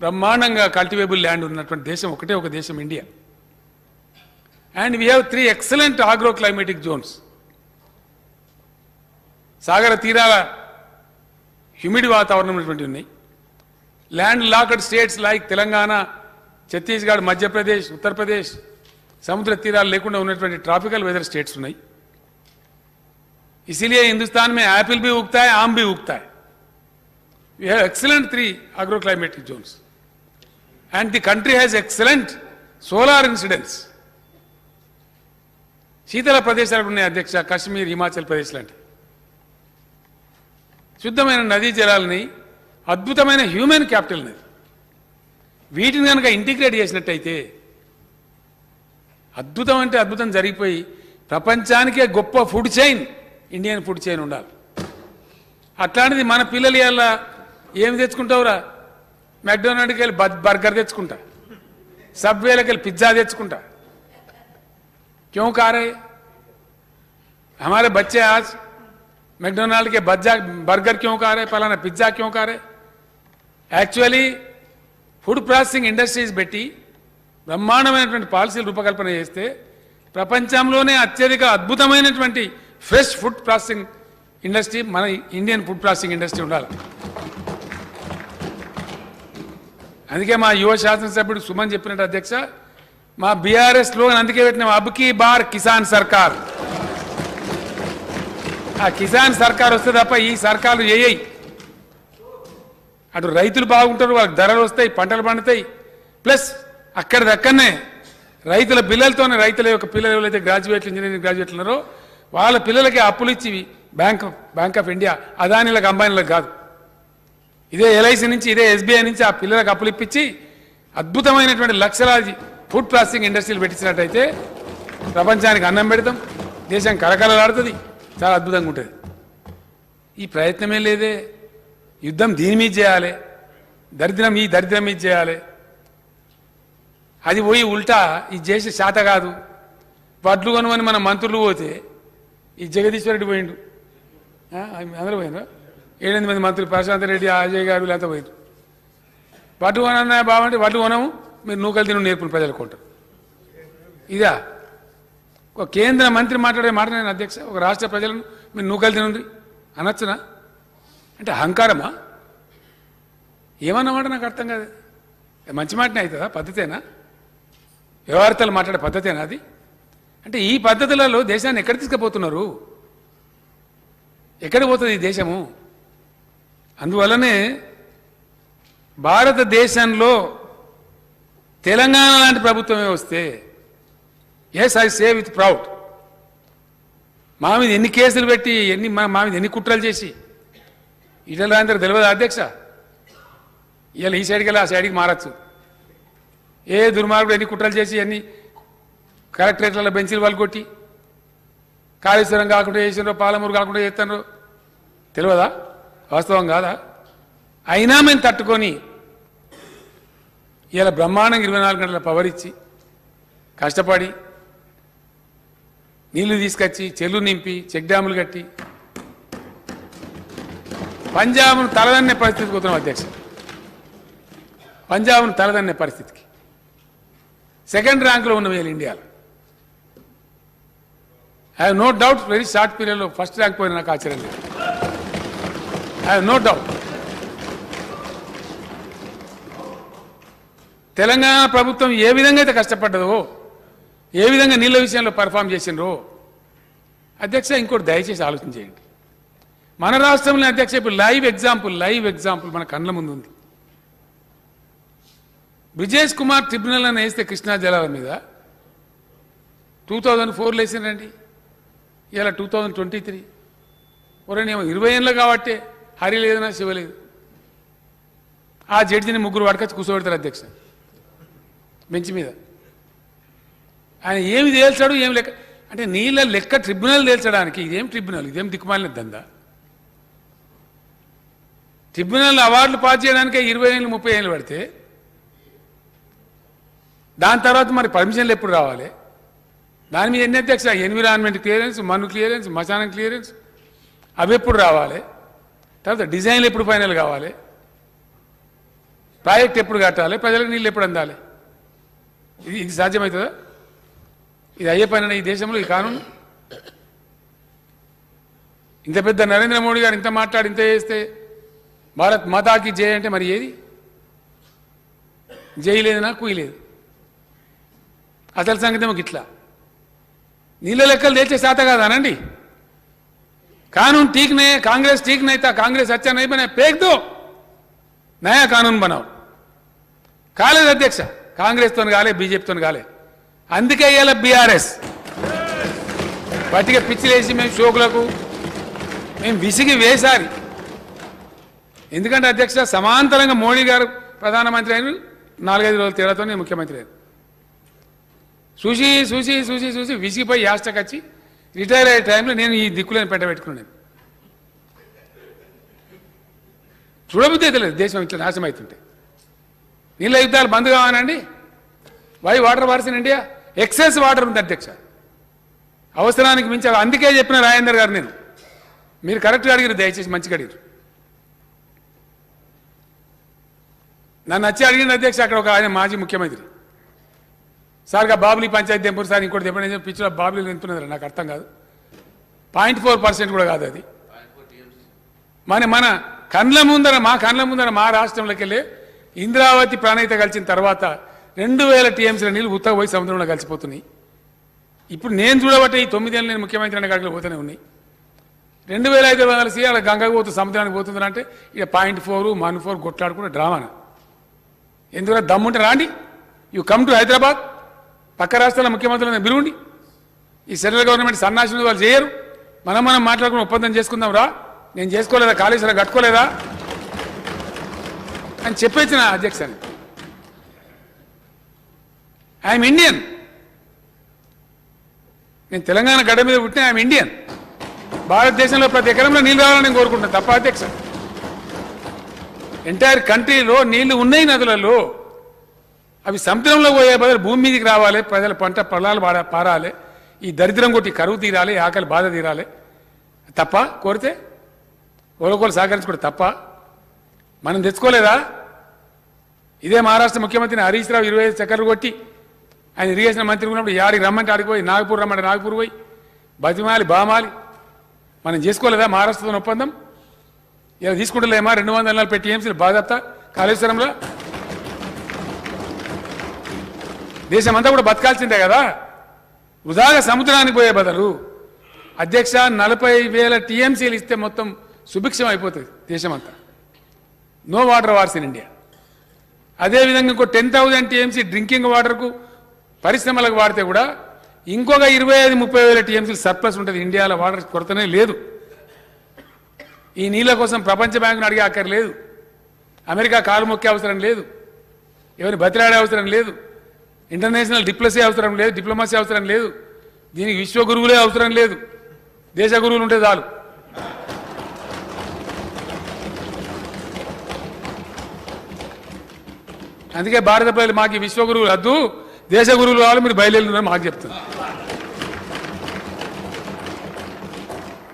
బ్రహ్మాండంగా కల్టివేబుల్ ల్యాండ్ ఉన్నటువంటి దేశం ఒకటే ఒక దేశం India and we have three excellent agro climatic zones సాగర తీరాల హ్యూమిడ్ వాతావరణం ఉన్నటువంటి ఉన్నాయి. Landlocked states like Telangana Chhattisgarh Madhya Pradesh Uttar Pradesh సముద్ర తీరాలు లేకుండా ఉన్నటువంటి ట్రాపికల్ వెదర్ స్టేట్స్ ఉన్నాయి. इसीलिए हिंदुस्तान में एप्पल भी उगता है आम भी उगता है we have excellent three agroclimatic zones and the country has excellent solar incidence శీతల ప్రదేశాలు ఉన్నాయి అధ్యక్ష కాశ్మీర్ హిమాచల్ ప్రదేశ్ లాంటి శుద్ధమైన నదీ జలాలని అద్భుతమైన హ్యూమన్ క్యాపిటల్ నది వీటిని కనుక ఇంటిగ్రేట్ చేసినట్టయితే అద్భుతం అంటే అద్భుతం జరిగిపోయి ప్రపంచానికే గొప్ప food chain Indian food chain ఉండాలి అట్లాంటిది మన పిల్లలు ఇలా ఏమి తెచ్చుకుంటావురా మెక్డొనాల్డ్కి వెళ్ళి బ- బర్గర్ తెచ్చుకుంటా సబ్వేలకు వెళ్ళి పిజ్జా తెచ్చుకుంటా क्यों खा रहे हमारे बच्चे आज मैकडोनाल्ड के बज्जा बर्गर क्यों खा रहे फलाना पिज्जा क्यों खा रहे యాక్చువల్లీ ఫుడ్ ప్రాసెసింగ్ ఇండస్ట్రీస్ పెట్టి బ్రహ్మాండమైనటువంటి పాలసీలు రూపకల్పన చేస్తే ప్రపంచంలోనే అత్యధిక అద్భుతమైనటువంటి ఫ్రెష్ ఫుడ్ ప్రాసెసింగ్ ఇండస్ట్రీ మన ఇండియన్ ఫుడ్ ప్రాసెసింగ్ ఇండస్ట్రీ ఉండాలి. అందుకే మా యువ శాసనసభ్యుడు సుమన్ చెప్పినట్టు అధ్యక్ష మా బీఆర్ఎస్లో అందుకే పెట్టిన అబ్కి బార్ కిసాన్ సర్కార్. ఆ కిసాన్ సర్కార్ వస్తే తప్ప ఈ సర్కార్లు ఏయయి అటు రైతులు బాగుంటారు వాళ్ళకి ధరలు వస్తాయి పంటలు పండుతాయి. ప్లస్ అక్కడిదక్కడనే రైతుల పిల్లలతోనే రైతుల యొక్క పిల్లలు ఎవరైతే గ్రాడ్యుయేట్లు ఇంజనీరింగ్ గ్రాడ్యుయేట్లు ఉన్నారో వాళ్ళ పిల్లలకి అప్పులు ఇచ్చివి. బ్యాంక్ బ్యాంక్ ఆఫ్ ఇండియా అదానిలకు అంబానీలకు కాదు. ఇదే ఎల్ఐసి నుంచి ఇదే ఎస్బీఐ నుంచి ఆ పిల్లలకు అప్పులు ఇప్పించి అద్భుతమైనటువంటి లక్షలాది ఫుడ్ ప్రాసెసింగ్ ఇండస్ట్రీలు పెట్టించినట్టయితే ప్రపంచానికి అన్నం పెడతాం. దేశం కలకలలాడుతుంది చాలా అద్భుతంగా ఉంటుంది. ఈ ప్రయత్నమే లేదే. యుద్ధం దీని మీద చేయాలి. దరిద్రం ఈ దరిద్రం మీద చేయాలి. అది పోయి ఉల్టా ఇది చేసే శాత కాదు. వడ్లు కొనుమని మన మంత్రులు పోతే ఈ జగదీశ్వరుడు పోయిండు. అందరూ పోయినరు? ఏడెనిమిది మంది మంత్రులు ప్రశాంత్ రెడ్డి అజయ్ గారు వీళ్ళంతా పోయిండు వడ్లు కొనన్నా బాగుంటే వడ్లు కొనము మీరు నూకలు తిను నేర్పులు ప్రజలు కొంటారు. ఇదా? ఒక కేంద్ర మంత్రి మాట్లాడే మాట నేను అధ్యక్ష ఒక రాష్ట్ర ప్రజలను మీరు నూకలు తినండి. అనొచ్చునా? అంటే అహంకారమా? ఏమన్నమాట నాకు అర్థం కాదు. మంచి మాటనే అవుతుందా? పద్ధతేనా? వ్యవహారతలు మాట్లాడే పద్ధతేనా అది? అంటే ఈ పద్ధతులలో దేశాన్ని ఎక్కడ తీసుకుపోతున్నారు? ఎక్కడ పోతుంది ఈ దేశము? అందువల్లనే భారతదేశంలో తెలంగాణ లాంటి ప్రభుత్వమే వస్తే yes I say with proud మా మీద ఎన్ని కేసులు పెట్టి ఎన్ని మా మా మీద ఎన్ని కుట్రలు చేసి ఇటల రాందరూ తెలియదు అధ్యక్ష? ఇవాళ ఈ సైడ్కి వెళ్ళి ఆ సైడ్కి మారచ్చు. ఏ దుర్మార్గుడు ఎన్ని కుట్రలు చేసి ఎన్ని కలెక్టరేట్లలో బెంచీలు వాళ్ళు కొట్టి కాళేశ్వరం కాకుండా చేసినారు పాలమూరు కాకుండా చేస్తారో తెలియదా వాస్తవం కాదా? అయినా మేము తట్టుకొని ఇలా బ్రహ్మాండంగా ఇరవై నాలుగు గంటల పవర్ ఇచ్చి కష్టపడి నీళ్ళు తీసుకొచ్చి చెల్లు నింపి చెక్ డ్యాములు కట్టి పంజాబ్ను తలదన్నే పరిస్థితికి పోతున్నాం అధ్యక్ష. పంజాబ్ను తలదన్నే పరిస్థితికి. సెకండ్ ర్యాంకులో ఉన్న వీళ్ళు ఇండియాలో. I no doubt very short పీరియడ్లో ఫస్ట్ ర్యాంక్ పోయిన నాకు ఆశ్చర్యం లేదు. I have no doubt Telangana ప్రభుత్వం ఏ విధంగా అయితే కష్టపడ్డదో ఏ విధంగా నీళ్ళ విషయంలో పర్ఫామ్ చేసిండ్రో అధ్యక్ష ఇంకోటి దయచేసి ఆలోచన చేయండి. మన రాష్ట్రంలో అధ్యక్ష ఇప్పుడు లైవ్ ఎగ్జాంపుల్ లైవ్ ఎగ్జాంపుల్ మన కళ్ళ ముందు ఉంది. బ్రిజేష్ కుమార్ ట్రిబ్యునల్ అని వేస్తే కృష్ణా జలాల మీద టూ థౌజండ్ ఫోర్లో వేసిండ్రండి. ఇలా టూ థౌజండ్ ట్వంటీ త్రీ ఒరేనేమో ఇరవై ఏళ్ళు కాబట్టి హరి లేదనా శివ లేదు. ఆ జడ్జిని ముగ్గురు వడకొచ్చి కూర్చోబెడతారు అధ్యక్ష. బెంచ్ మీద. ఆయన ఏమి తేల్చాడు ఏం లెక్క? అంటే నీళ్ళ లెక్క ట్రిబ్యునల్ తేల్చడానికి ఇదేం ట్రిబ్యునల్ ఇదేం దిక్కుమాలిన దందా? ట్రిబ్యునల్ అవార్డులు పాస్ చేయడానికే ఇరవై ఏళ్ళు ముప్పై ఏళ్ళు పడితే దాని తర్వాత మరి పర్మిషన్లు ఎప్పుడు రావాలి? దాని మీద ఎన్ని అధ్యక్ష ఎన్విరాన్మెంట్ క్లియరెన్స్ మన్ను క్లియరెన్స్ మచానం క్లియరెన్స్? అవి ఎప్పుడు రావాలి? తర్వాత డిజైన్లు ఎప్పుడు ఫైనల్ కావాలి? ప్రాజెక్ట్ ఎప్పుడు కట్టాలి? ప్రజలకు నీళ్ళు ఎప్పుడు అందాలి? ఇది ఇది సాధ్యమవుతుందా? ఇది అయ్యే పని ఈ దేశంలో ఈ కానూను? ఇంత పెద్ద నరేంద్ర మోడీ గారు ఇంత మాట్లాడి ఇంత చేస్తే భారత్ మాతాకి జై అంటే మరి ఏది? జై లేదు నాకు లేదు. అసలు సంగతి మాకు ఇట్లా. నీళ్ళ లెక్కలు తెచ్చే శాత కాదానండి कानून ठीक नहीं है कांग्रेस ठीक नहीं था कांग्रेस अच्छा नहीं बना फेंक दो नया कानून बनाओ కాలేదు అధ్యక్ష కాంగ్రెస్తో కాలే బీజేపీతో కాలే అందుకే ఇవాళ బీఆర్ఎస్ పట్టిక పిచ్చిలేసి మేము షోకులకు మేము విసిగి వేసారి ఎందుకంటే అధ్యక్ష సమాంతరంగా మోడీ గారు ప్రధానమంత్రి అయిన నాలుగైదు రోజుల తేడాతో నేను ముఖ్యమంత్రి అయ్యాను చూసి చూసి చూసి చూసి విసిగిపోయి యాస్టకొచ్చి రిటైర్ అయ్యే టైంలో నేను ఈ దిక్కులను పెట్టబెట్టుకున్నాను చూడబుద్ధి తెలియదు దేశం ఇట్లా నాశనం అవుతుంటే. నీళ్ళ యుద్ధాలు బంద్ కావాలండి. Why water wars in India excess water ఉంది అధ్యక్ష. అవసరానికి మించి అందుకే చెప్పిన రాజేందర్ గారు నేను. మీరు కరెక్ట్గా అడిగారు దయచేసి మంచిగా అడిగారు. నన్ను వచ్చి అడిగిన అధ్యక్ష అక్కడ ఒక ఆయన మాజీ ముఖ్యమంత్రి. సార్గా బాబులి పంచాయతీ తెంపూరు సార్? ఇంకోటి ఎప్పుడైనా పిచ్చిలో బాబులు ఎంతున్నది నాకు అర్థం కాదు. పాయింట్ ఫోర్ పర్సెంట్ కూడా కాదు అది. మన మన కండ్ల ముందర మా కండ్ల ముందర మా రాష్ట్రంలోకి వెళ్ళి ఇంద్రావతి ప్రాణహిత కలిసిన తర్వాత రెండు వేల టీఎంసీల నీళ్ళు ఉత్తగా పోయి సముద్రంలో కలిసిపోతున్నాయి. ఇప్పుడు నేను చూడబట్టే ఈ తొమ్మిదేళ్ళు నేను ముఖ్యమంత్రి అనే కాడికి పోతూనే ఉన్నాయి. రెండు వేల ఐదు వందల సీ అలా గంగకు పోతు సముద్రానికి పోతుందని అంటే ఇక పాయింట్ ఫోర్ మన్ ఫోర్ కొట్లాడుకున్న డ్రామానా? ఎందుకంటే దమ్ముంటే రాండి. You come to Hyderabad. పక్క రాష్ట్రాల ముఖ్యమంత్రులను పిలువండి ఈ సెంట్రల్ గవర్నమెంట్ సన్నాసులు వాళ్ళు చేయరు. మనం మనం మాట్లాడుకుని ఒప్పందం చేసుకుందాం రా. నేను చేసుకోలేదా? కాళేశ్వరం కట్టుకోలేదా? అని చెప్పేసిన అధ్యక్షని ఐఎమ్ ఇండియన్ నేను తెలంగాణ గడ్డ మీద పుట్టిన ఐఎమ్ ఇండియన్ భారతదేశంలో ప్రతి ఎకరంలో నీళ్ళు రావాలని నేను కోరుకుంటాను తప్ప అధ్యక్ష. ఎంటైర్ కంట్రీలో నీళ్ళు ఉన్నాయి నదులలో. అవి సముద్రంలో పోయే బదులు భూమి మీదకి రావాలి ప్రజల పంట పొలాలు పాడ పారాలి ఈ దరిద్రం కొట్టి కరువు తీరాలి ఆకలి బాధ తీరాలి. తప్ప కోరితే ఒకరికొకరు సహకరించుకుంటే తప్ప మనం తెచ్చుకోలేదా? ఇదే మహారాష్ట్ర ముఖ్యమంత్రిని హరీష్ రావు ఇరవై ఐదు చక్కర్లు కొట్టి ఆయన ఇరిగేషన్ మంత్రి ఉన్నప్పుడు యాడికి రమ్మంటే ఆడికి పోయి నాగపూర్ రమ్మంటే నాగపూర్ పోయి బతిమాలి బామాలి. మనం చేసుకోలేదా మహారాష్ట్రతో ఒప్పందం? ఇలా తీసుకుంటలేమా? రెండు వందల నలభై టీఎంసీలు బాధ్యత కాళేశ్వరంలో దేశమంతా కూడా బతకాల్సిందే కదా? వృధాగా సముద్రానికి పోయే బదులు అధ్యక్ష నలభై వేల టీఎంసీలు ఇస్తే మొత్తం సుభిక్షం అయిపోతుంది దేశమంతా. No water wars in India అదేవిధంగా ఇంకో టెన్ థౌజండ్ టీఎంసీ డ్రింకింగ్ వాటర్కు పరిశ్రమలకు వాడితే కూడా ఇంకొక ఇరవై ఐదు ముప్పై వేల టీఎంసీలు సర్ప్లస్ ఉంటుంది. ఇండియాలో వాటర్ కొరతనే లేదు. ఈ నీళ్ళ కోసం ప్రపంచ బ్యాంకును అడిగే అక్కర్లేదు అమెరికా కాలు మొక్కే అవసరం లేదు. ఎవరిని బతిలాడే అవసరం లేదు. ఇంటర్నేషనల్ డిప్లసీ అవసరం లేదు డిప్లొమసీ అవసరం లేదు. దీనికి విశ్వ గురువులే అవసరం లేదు. దేశ గురువులు ఉంటే చాలు. అందుకే భారత ప్రజలు మాకు విశ్వగురువులు విశ్వ గురువులు వద్దు దేశ గురువులు కావాలి మీరు బయలుదేరుతున్నారని మాకు చెప్తున్నారు.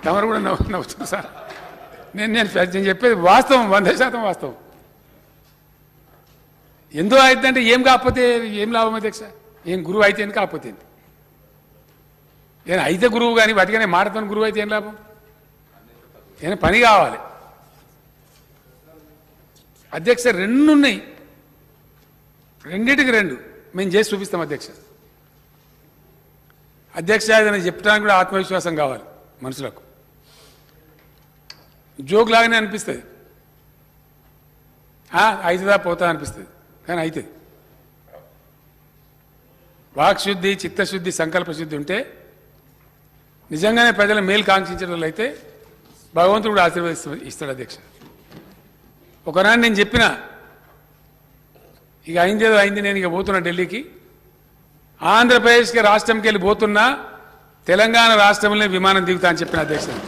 తమరు కూడా నవ్వు నవ్వుతుంది సార్. నేను నేను నేను చెప్పేది వాస్తవం వంద శాతం వాస్తవం. ఎందు అవుతుందంటే ఏం కాకపోతే ఏం లాభం అధ్యక్ష ఏం గురువు అయితే ఏం కాకపోతే నేను అయితే గురువు కానీ బతికనే మారతాను గురువు అయితే ఏం లాభం? నేను పని కావాలి. అధ్యక్ష రెండు ఉన్నాయి. రెండింటికి రెండు. మేము చేసి చూపిస్తాం అధ్యక్ష. అధ్యక్ష ఏదైనా చెప్పడానికి కూడా ఆత్మవిశ్వాసం కావాలి మనుషులకు. జోక్ లాగానే అనిపిస్తుంది అవుతుందా పోతా అనిపిస్తుంది. కానీ అవుతుంది వాక్శుద్ధి చిత్తశుద్ధి సంకల్ప శుద్ధి ఉంటే నిజంగానే ప్రజల మేలు కాంక్షించడం అయితే భగవంతుడు కూడా ఇస్తాడు అధ్యక్ష. ఒకనాడు నేను చెప్పిన ఇక అయిందేదో అయింది నేను ఇక పోతున్నా ఢిల్లీకి. ఆంధ్రప్రదేశ్కి రాష్ట్రంకి వెళ్ళి పోతున్నా తెలంగాణ రాష్ట్రంలోనే విమానం దిగుతా అని చెప్పిన అధ్యక్షుడు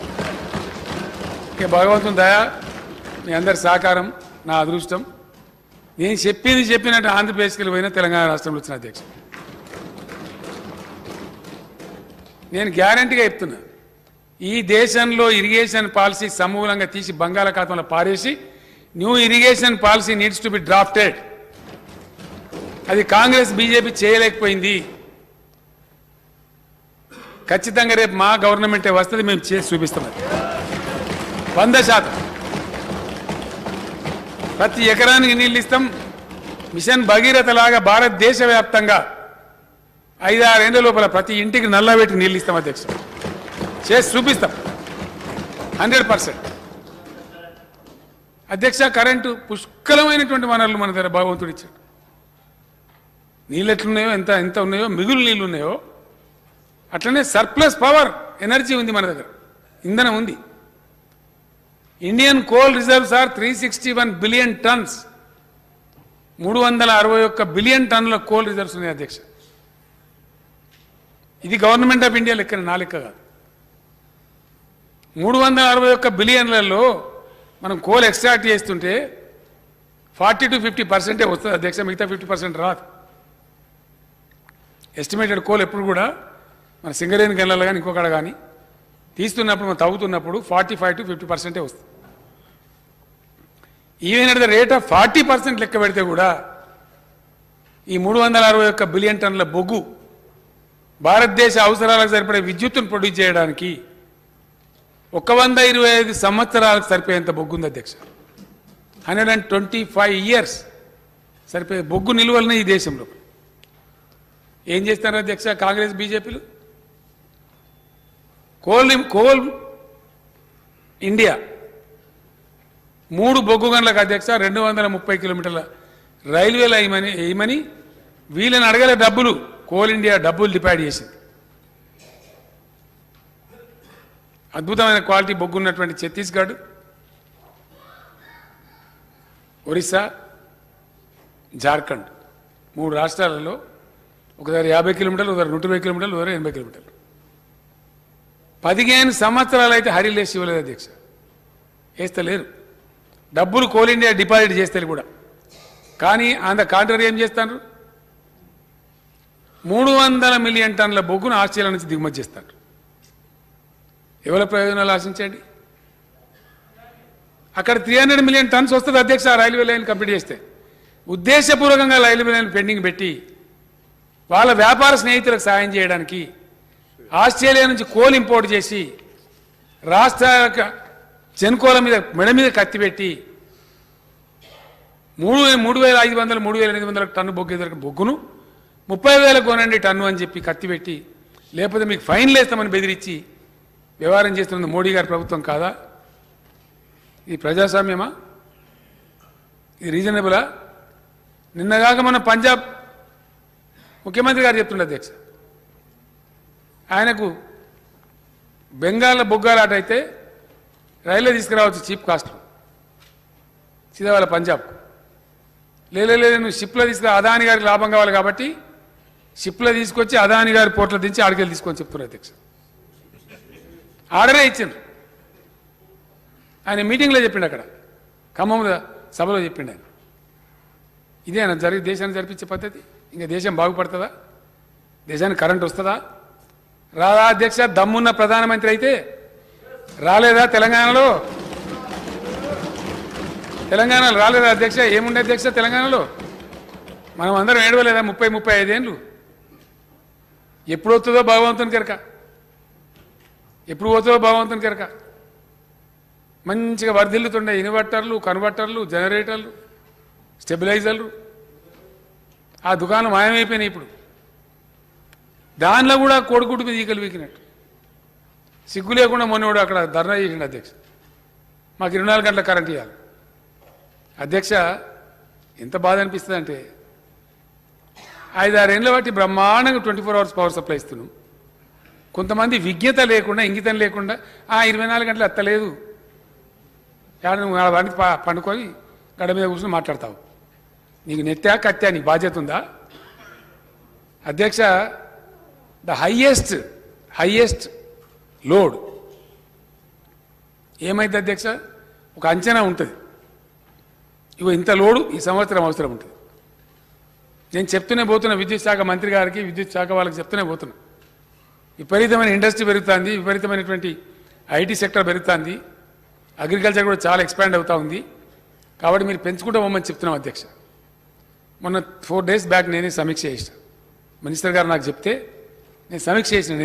ఇక భగవంతుని దయ మీ అందరి సహకారం నా అదృష్టం. నేను చెప్పింది చెప్పినట్టు ఆంధ్రప్రదేశ్కి పోయిన తెలంగాణ రాష్ట్రంలో వచ్చిన అధ్యక్షుడు నేను గ్యారంటీగా చెప్తున్నా. ఈ దేశంలో ఇరిగేషన్ పాలసీ సమూలంగా తీసి బంగాళాఖాతంలో పారేసి new irrigation policy needs to be drafted అది కాంగ్రెస్ బీజేపీ చేయలేకపోయింది. ఖచ్చితంగా రేపు మా గవర్నమెంటే వస్తుంది మేము చేసి చూపిస్తాం వంద శాతం. ప్రతి ఎకరానికి నీళ్ళు ఇస్తాం మిషన్ భగీరథ లాగా భారతదేశ వ్యాప్తంగా ఐదారేళ్ళ లోపల ప్రతి ఇంటికి నల్లబెట్టి నీళ్ళు ఇస్తాం అధ్యక్ష. చేసి చూపిస్తాం. Hundred percent. అధ్యక్ష కరెంటు పుష్కలమైనటువంటి వనరులు మన దగ్గర భగవంతుడు ఇచ్చాడు. నీళ్ళు ఎట్లున్నాయో ఎంత ఎంత ఉన్నాయో మిగులు నీళ్ళు ఉన్నాయో అట్లనే సర్ప్లస్ పవర్ ఎనర్జీ ఉంది మన దగ్గర. ఇంధనం ఉంది. Indian coal reserves are three sixty one billion tons మూడు వందల అరవై ఒక్క బిలియన్ టన్నుల కోల్ రిజర్వ్స్ ఉన్నాయి అధ్యక్ష. ఇది గవర్నమెంట్ ఆఫ్ ఇండియా లెక్క నా లెక్క కాదు. మూడు వందల అరవై ఒక్క బిలియన్లలో మనం కోల్ ఎక్స్ట్రాక్ట్ చేస్తుంటే ఫార్టీ టు ఫిఫ్టీ పర్సెంటే వస్తుంది అధ్యక్ష మిగతా ఫిఫ్టీ పర్సెంట్ రాదు. ఎస్టిమేటెడ్ కోల్ ఎప్పుడు కూడా మన సింగరేణి గన్లలో కానీ ఇంకొకడ కానీ తీస్తున్నప్పుడు మనం తవ్వుతున్నప్పుడు ఫార్టీ ఫైవ్ టు ఫిఫ్టీ పర్సెంటే వస్తుంది. Even at the rate of forty percent లెక్క పెడితే కూడా ఈ మూడు వందల అరవై ఒక్క బిలియన్ టన్నుల బొగ్గు భారతదేశ అవసరాలకు సరిపడే విద్యుత్తును ప్రొడ్యూస్ చేయడానికి ఒక వంద ఇరవై ఐదు సంవత్సరాలకు సరిపోయేంత బొగ్గు ఉంది అధ్యక్ష. Hundred and twenty five years సరిపోయే బొగ్గు నిలువలనే ఈ దేశంలో. ఏం చేస్తున్నారు అధ్యక్ష కాంగ్రెస్ బీజేపీలు? కోల్ కోల్ ఇండియా మూడు బొగ్గు గనులకు అధ్యక్ష రెండు వందల ముప్పై కిలోమీటర్ల రైల్వేలు వేయమని వేయమని వీళ్ళని అడగలే డబ్బులు కోల్ ఇండియా డబ్బులు డిపాయిడ్ చేసింది. అద్భుతమైన క్వాలిటీ బొగ్గు ఉన్నటువంటి ఛత్తీస్గఢ్ ఒరిస్సా జార్ఖండ్. మూడు రాష్ట్రాలలో ఒకసారి యాభై కిలోమీటర్లు ఒకసారి నూట ఇరవై కిలోమీటర్లు ఒకసారి ఎనభై కిలోమీటర్లు. పదిహేను సంవత్సరాలు అయితే హరిలేసి ఇవ్వలేదు అధ్యక్ష. వేస్తలేరు. డబ్బులు కోల్ ఇండియా డిపాజిట్ చేస్తారు కూడా. కానీ అంత కాంట్రరీ ఏం చేస్తారు మూడు వందల మిలియన్ టన్నుల బొగ్గును ఆస్ట్రేలియా నుంచి దిగుమతి చేస్తారు ఎవరి ప్రయోజనాలు ఆశించండి? అక్కడ త్రీ హండ్రెడ్ మిలియన్ టన్స్ వస్తుంది అధ్యక్ష రైల్వే లైన్ కంప్లీట్ చేస్తే. ఉద్దేశపూర్వకంగా రైల్వే లైన్ పెండింగ్ పెట్టి వాళ్ళ వ్యాపార స్నేహితులకు సాయం చేయడానికి ఆస్ట్రేలియా నుంచి కోల్ ఇంపోర్ట్ చేసి రాష్ట్ర యొక్క చెనుకోల మీద మెడ మీద కత్తి పెట్టి మూడు మూడు వేల ఐదు వందలు మూడు వేల ఎనిమిది వందల టన్ను బొగ్గు ఎదురు బొగ్గును ముప్పై వేల కొనండి టన్ను అని చెప్పి కత్తి పెట్టి లేకపోతే మీకు ఫైన్లు వేస్తామని బెదిరించి వ్యవహారం చేస్తున్నది మోడీ గారి ప్రభుత్వం కాదా? ఇది ప్రజాస్వామ్యమా? ఇది రీజనబులా? నిన్నగాక మన పంజాబ్ ముఖ్యమంత్రి గారు చెప్తుండే అధ్యక్ష ఆయనకు బెంగాల్ బొగ్గాలాట అయితే రైల్లో తీసుకురావచ్చు చీప్ కాస్ట్ సీదా పంజాబ్. లేదు లేదు నువ్వు షిప్లో తీసుకురా అదాని గారికి లాభం కావాలి కాబట్టి షిప్లో తీసుకొచ్చి అదాని గారి పోర్ట్లో దించి ఆడికెళ్ళి తీసుకొని చెప్తున్నారు అధ్యక్ష. ఆర్డరే ఇచ్చిండ్రు. ఆయన మీటింగ్లో చెప్పిండు అక్కడ. ఖమ్మంలో సభలో చెప్పిండు ఆయన. ఇదేనా జరిగి దేశాన్ని జరిపించే పద్ధతి? ఇంకా దేశం బాగుపడుతుందా? దేశానికి కరెంట్ వస్తుందా? రాదా అధ్యక్ష దమ్మున్న ప్రధానమంత్రి అయితే రాలేదా తెలంగాణలో? తెలంగాణలో రాలేదా అధ్యక్ష? ఏముండే అధ్యక్ష తెలంగాణలో? మనం అందరం ఏడవలేదా ముప్పై ముప్పై ఐదేళ్ళు ఎప్పుడు వస్తుందో భగవంతుని కెరక. ఎప్పుడు పోతుందో భగవంతుని కెరక. మంచిగా వర్ధిల్లుతుండే ఇన్వర్టర్లు కన్వర్టర్లు జనరేటర్లు స్టెబిలైజర్లు. ఆ దుకాణం మాయమైపోయినాయి ఇప్పుడు. దానిలో కూడా కోడిగుడ్డు మీద ఈకలు వీకినట్టు సిగ్గు లేకుండా మొన్నోడు అక్కడ ధర్నా చేసిండు అధ్యక్ష. మాకు ఇరవై నాలుగు గంటల కరెంట్ ఇవ్వాలి అధ్యక్ష ఎంత బాధ అనిపిస్తుంది అంటే ఐదారేళ్ళ బట్టి బ్రహ్మాండంగా twenty four hours power supply ఇస్తున్నాం. కొంతమంది విజ్ఞత లేకుండా ఇంగితం లేకుండా ఆ ఇరవై నాలుగు గంటలు అత్తలేదు. ఏడ నువ్వు ప- పండుకొని గడ మీద కూర్చొని మాట్లాడతావు. నీకు నెత్తా కత్తా నీకు బాధ్యత ఉందా? అధ్యక్ష ద హయ్యెస్ట్ హయ్యెస్ట్ లోడ్. ఏమైంది అధ్యక్ష? ఒక అంచనా ఉంటుంది. ఇగో ఇంత లోడు ఈ సంవత్సరం అవసరం ఉంటుంది. నేను చెప్తూనే పోతున్నా విద్యుత్ శాఖ మంత్రి గారికి విద్యుత్ శాఖ వాళ్ళకి చెప్తూనే పోతున్నా. విపరీతమైన ఇండస్ట్రీ పెరుగుతుంది విపరీతమైనటువంటి ఐటీ సెక్టర్ పెరుగుతుంది. అగ్రికల్చర్ కూడా చాలా ఎక్స్పాండ్ అవుతూ ఉంది. కాబట్టి మీరు పెంచుకుంటూ పోమని చెప్తున్నాం అధ్యక్ష. మొన్న ఫోర్ డేస్ బ్యాక్ నేనే సమీక్ష చేసిన. మినిస్టర్ గారు నాకు చెప్తే నేను సమీక్ష చేసిన నేను